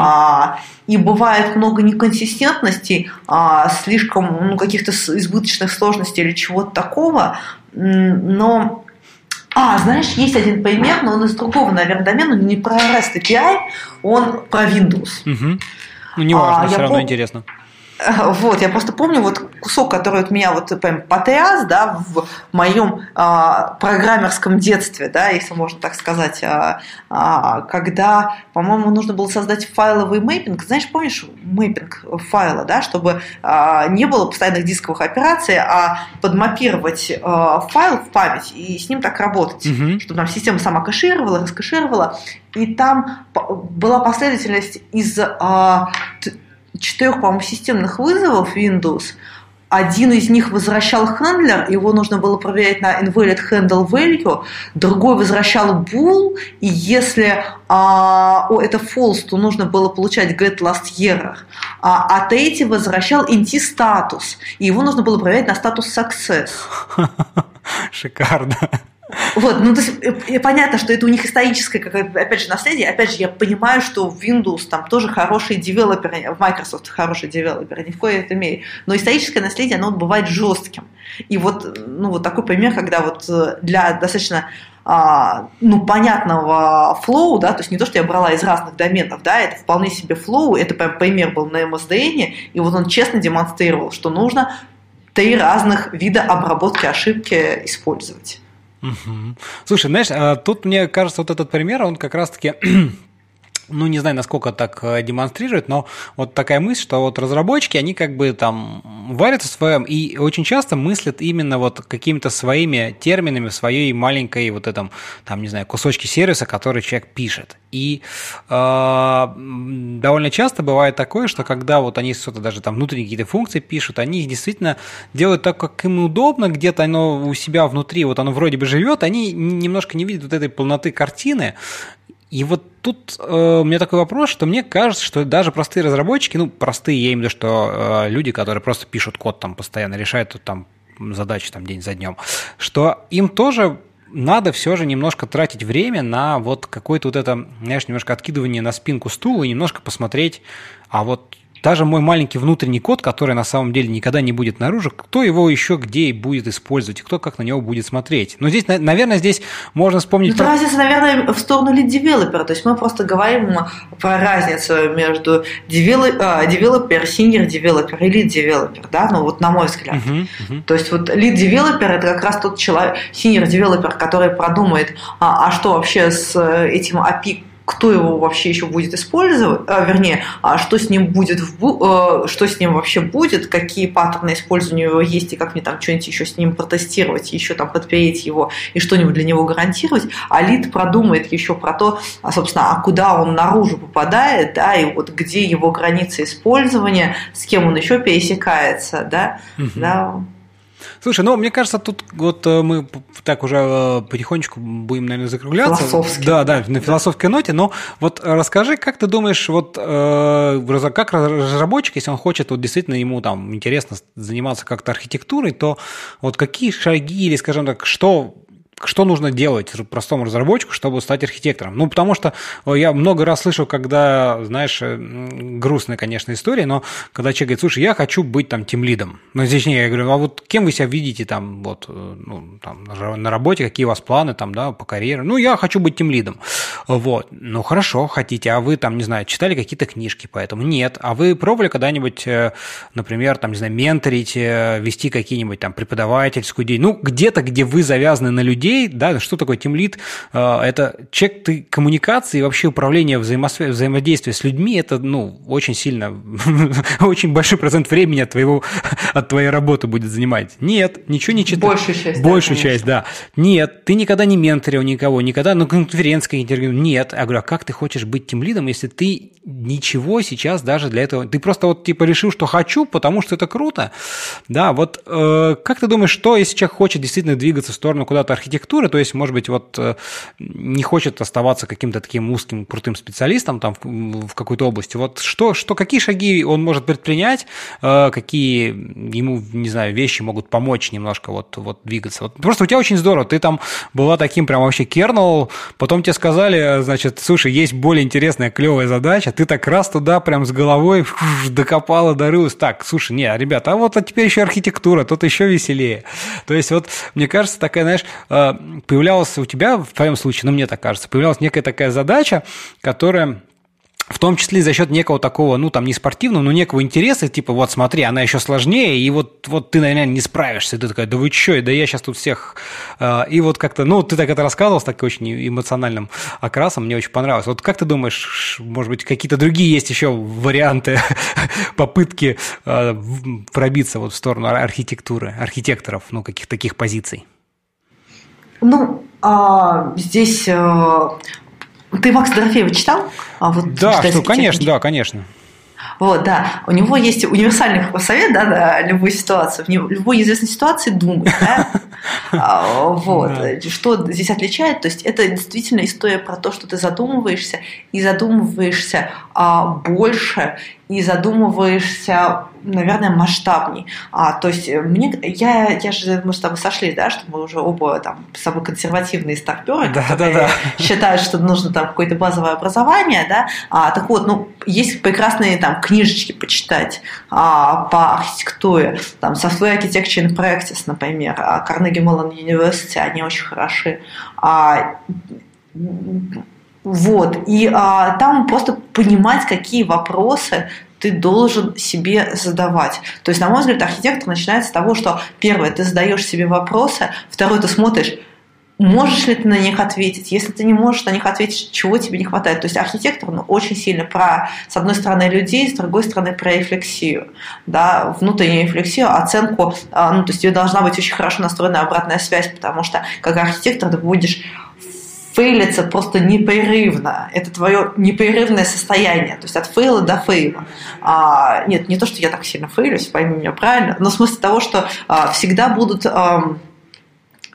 И бывает много неконсистентностей, а, слишком ну, каких-то избыточных сложностей или чего-то такого, но а, знаешь, есть один пример, но он из другого, наверное, домена, не про REST API, он про Windows. Угу. Ну, не важно, а, все равно пом... интересно. Вот, я просто помню вот кусок, который от меня вот прям потряс, да, в моем а, программерском детстве, да, если можно так сказать, а, а, когда, по-моему, нужно было создать файловый мэппинг. Знаешь, помнишь мэппинг файла, да, чтобы а, не было постоянных дисковых операций, а подмапировать а, файл в память и с ним так работать, угу. чтобы там система сама кэшировала, раскэшировала, и там была последовательность из а, четырех, по-моему, системных вызовов Windows, один из них возвращал хендлер, его нужно было проверять на invalid handle value, другой возвращал bool, и если а, о, это false, то нужно было получать get last year, а, а третий возвращал int статус, и его нужно было проверять на статус success. *laughs* Шикарно. Вот, ну, то есть, э, понятно, что это у них историческое, как, опять же, наследие. Опять же, я понимаю, что Windows там тоже хорошие девелоперы, в Microsoft хорошие девелоперы, ни в коей мере. Но историческое наследие, оно бывает жестким. И вот, ну, вот такой пример, когда вот э, для достаточно а, ну, понятного flow, да, то есть не то, что я брала из разных доменов, да, это вполне себе flow, это прям пример был на MSDN, и вот он честно демонстрировал, что нужно три разных вида обработки ошибки использовать. Угу. Слушай, знаешь, а тут мне кажется, вот этот пример, он как раз-таки *clears throat* ну, не знаю, насколько так э, демонстрирует, но вот такая мысль, что вот разработчики, они как бы там варятся в своем и очень часто мыслят именно вот какими-то своими терминами в своей маленькой вот этом, там, не знаю, кусочке сервиса, который человек пишет. И э, довольно часто бывает такое, что когда вот они что-то даже там внутренние какие-то функции пишут, они их действительно делают так, как им удобно, где-то оно у себя внутри, вот оно вроде бы живет, они немножко не видят вот этой полноты картины, и вот тут э, у меня такой вопрос, что мне кажется, что даже простые разработчики, ну, простые, я имею в виду, что э, люди, которые просто пишут код там постоянно, решают там задачи там день за днем, что им тоже надо все же немножко тратить время на вот какое-то вот это, знаешь, немножко откидывание на спинку стула и немножко посмотреть, а вот даже мой маленький внутренний код, который на самом деле никогда не будет наружу, кто его еще где будет использовать, кто как на него будет смотреть. Но здесь, наверное, здесь можно вспомнить... Ну, про... разница, наверное, в сторону lead developer а. То есть мы просто говорим про разницу между developer, senior developer и lead developer, да, ну вот на мой взгляд. Uh-huh, uh-huh. То есть вот lead developer это как раз тот человек, senior developer, который продумает, а, а что вообще с этим API кто его вообще еще будет использовать, а, вернее, а что с ним будет, в, э, что с ним вообще будет, какие паттерны использования его есть, и как мне там что-нибудь еще с ним протестировать, еще там подпереть его и что-нибудь для него гарантировать, а лид продумает еще про то, а, собственно, а куда он наружу попадает, да, и вот где его границы использования, с кем он еще пересекается, да, угу. да, Слушай, ну, мне кажется, тут вот э, мы так уже э, потихонечку будем, наверное, закругляться. Философски. Да, да, на философской ноте. Но вот расскажи, как ты думаешь, вот э, как разработчик, если он хочет, вот действительно ему там интересно заниматься как-то архитектурой, то вот какие шаги или, скажем так, что что нужно делать простому разработчику, чтобы стать архитектором? Ну, потому что я много раз слышал, когда, знаешь, э, грустная, конечно, история, но когда человек говорит, слушай, я хочу быть там тимлидом. Ну, здесь не, я говорю, а вот кем вы себя видите там, вот, э, ну, там, на работе, какие у вас планы там, да, по карьере? Ну, я хочу быть тимлидом. Вот. Ну, хорошо, хотите, а вы там, не знаю, читали какие-то книжки по этому? Нет. А вы пробовали когда-нибудь, э, например, там, не знаю, менторить, вести какие-нибудь там преподавательскую идею? Ну, где-то, где вы завязаны на людей, людей, да, что такое тимлит? А, это человек ты коммуникации и вообще управление взаимодействия с людьми, это, ну, очень сильно, *laughs* очень большой процент времени от, твоего, от твоей работы будет занимать. Нет, ничего не читать. Большую часть. Большую да, часть, да. Нет, ты никогда не менторил никого, никогда на конференции интервью. Нет. Я говорю, а как ты хочешь быть тем лидом, если ты ничего сейчас даже для этого... Ты просто вот типа решил, что хочу, потому что это круто. Да, вот э, как ты думаешь, что если человек хочет действительно двигаться в сторону куда-то архитектуры, то есть, может быть, вот э, не хочет оставаться каким-то таким узким, крутым специалистом там в, в какой-то области, вот что, что, какие шаги он может предпринять, э, какие ему, не знаю, вещи могут помочь немножко вот, вот двигаться. Вот просто у тебя очень здорово, ты там была таким прям вообще кернел, потом тебе сказали, значит, слушай, есть более интересная, клевая задача, ты так раз туда прям с головой докопала, дорылась. Так, слушай, не, ребята, а вот а теперь еще архитектура, тут еще веселее. То есть вот, мне кажется, такая, знаешь, э, появлялась у тебя, в твоем случае, ну, мне так кажется, появлялась некая такая задача, которая в том числе за счет некого такого, ну, там, не спортивного, но некого интереса, типа, вот смотри, она еще сложнее, и вот, вот ты, наверное, не справишься. И ты такая, да вы что, да я сейчас тут всех... А, и вот как-то, ну, ты так это рассказывал с такой очень эмоциональным окрасом, мне очень понравилось. Вот как ты думаешь, может быть, какие-то другие есть еще варианты *laughs* попытки а, пробиться вот в сторону архитектуры, архитекторов, ну, каких-то таких позиций? Ну, а, здесь а, ты Макс Дорофеева читал? А вот да, что, конечно, да, конечно. Вот, да. У него есть универсальный совет, да, на любую ситуацию. В любой известной ситуации думать, да. *laughs* А, вот. Что здесь отличает? То есть это действительно история про то, что ты задумываешься и задумываешься а, больше и задумываешься, наверное, масштабней. А, то есть мне, я, я же, мы с тобой сошли, да, что мы уже оба там с собой консервативные старперы, да, которые да, да. считают, что нужно там какое-то базовое образование, да. А, так вот, ну, есть прекрасные там книжечки почитать а, по архитектуре, там Software Architecture in Practice, например, Carnegie Mellon University, они очень хороши. А, вот. И а, там просто понимать, какие вопросы ты должен себе задавать. То есть, на мой взгляд, архитектор начинается с того, что первое, ты задаешь себе вопросы, второе, ты смотришь, можешь ли ты на них ответить. Если ты не можешь на них ответить, чего тебе не хватает. То есть архитектор ну, очень сильно про, с одной стороны, людей, с другой стороны, про рефлексию. Да, внутреннюю рефлексию, оценку. А, ну, то есть тебе должна быть очень хорошо настроена обратная связь, потому что как архитектор ты будешь фейлиться просто непрерывно. Это твое непрерывное состояние, то есть от фейла до фейла. А, нет, не то, что я так сильно фейлюсь, пойми меня правильно, но в смысле того, что а, всегда будут... А,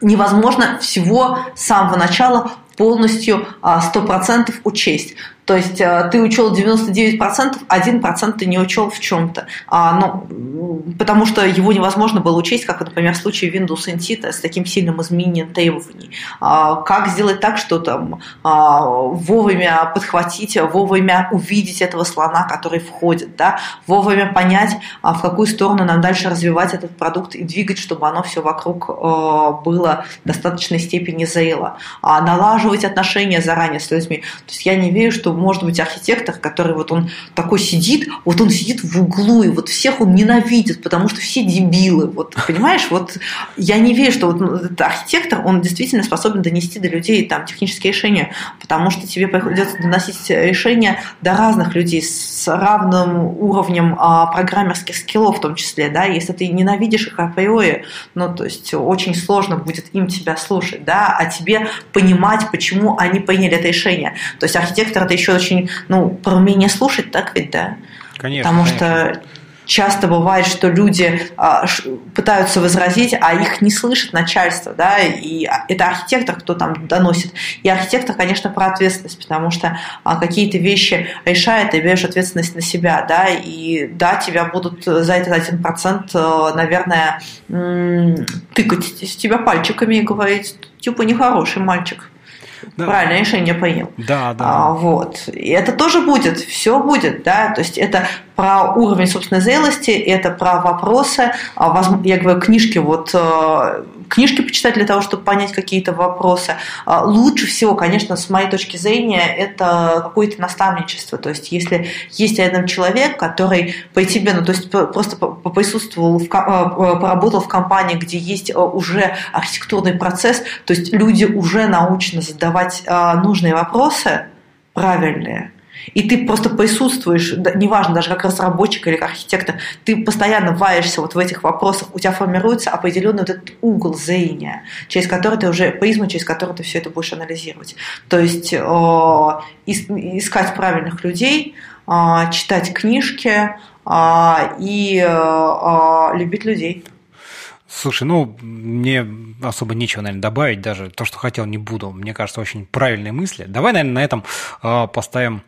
невозможно всего с самого начала полностью 100% а, учесть. То есть э, ты учел 99%, 1% ты не учел в чем-то. А, ну, потому что его невозможно было учесть, как, например, в случае Windows NT с таким сильным изменением требований. А, как сделать так, что там а, вовремя подхватить, вовремя увидеть этого слона, который входит, да, вовремя понять, а, в какую сторону нам дальше развивать этот продукт и двигать, чтобы оно все вокруг а, было в достаточной степени зрело. А, налаживать отношения заранее с людьми. То есть я не верю, что может быть архитектор, который вот он такой сидит, вот он сидит в углу, и вот всех он ненавидит, потому что все дебилы. Вот, понимаешь, вот я не верю, что вот ну, этот архитектор, он действительно способен донести до людей там технические решения, потому что тебе придется доносить решения до разных людей с равным уровнем а, программерских скиллов в том числе, да, если ты ненавидишь их априори, ну, то есть очень сложно будет им тебя слушать, да, а тебе понимать, почему они приняли это решение. То есть архитектор это еще очень, ну, про умение слушать, так ведь, да? Конечно. Потому конечно. что часто бывает, что люди а, ш, пытаются возразить, а их не слышит начальство, да, и это архитектор, кто там доносит. И архитектор, конечно, про ответственность, потому что а, какие-то вещи решает, ты берешь ответственность на себя, да, и да, тебя будут за этот один процент, э, наверное, тыкать с тебя пальчиками и говорить, типа, нехороший мальчик да. правильное решение принял. Да, да. А, вот. И это тоже будет, все будет, да, то есть это про уровень собственной зрелости, это про вопросы, а, я говорю, книжки вот э, книжки почитать для того, чтобы понять какие-то вопросы. А, лучше всего, конечно, с моей точки зрения, это какое-то наставничество. То есть, если есть один человек, который по тебе, ну, то есть просто присутствовал, в, а, поработал в компании, где есть а, уже архитектурный процесс, то есть люди уже научены задавать нужные вопросы правильные, и ты просто присутствуешь, неважно даже как разработчик или как архитектор, ты постоянно ваешься вот в этих вопросах, у тебя формируется определенный вот этот угол зрения, через который ты уже, призму, через который ты все это будешь анализировать. То есть э, искать правильных людей, э, читать книжки э, и любить людей. Слушай, ну, мне особо нечего, наверное, добавить, даже то, что хотел, не буду. Мне кажется, очень правильные мысли. Давай, наверное, на этом э, поставим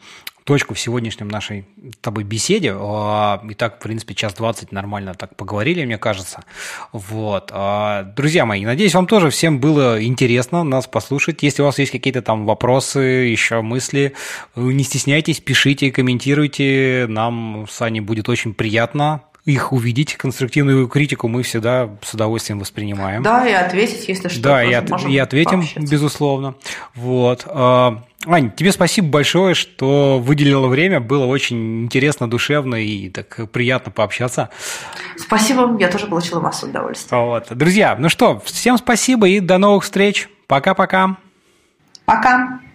точку в сегодняшнем нашей тобой беседе. А, и так, в принципе, час двадцать нормально так поговорили, мне кажется. Вот. А, друзья мои, надеюсь, вам тоже всем было интересно нас послушать. Если у вас есть какие-то там вопросы, еще мысли, не стесняйтесь, пишите, комментируйте. Нам с Аней будет очень приятно их увидеть, конструктивную критику мы всегда с удовольствием воспринимаем. Да, и ответить, если что. Да, и, от, и ответим, пообщаться. безусловно. Вот. А, Ань, тебе спасибо большое, что выделила время. Было очень интересно, душевно и так приятно пообщаться. Спасибо, я тоже получила массу удовольствия. Вот. Друзья, ну что, всем спасибо и до новых встреч. Пока-пока. Пока. -пока. Пока.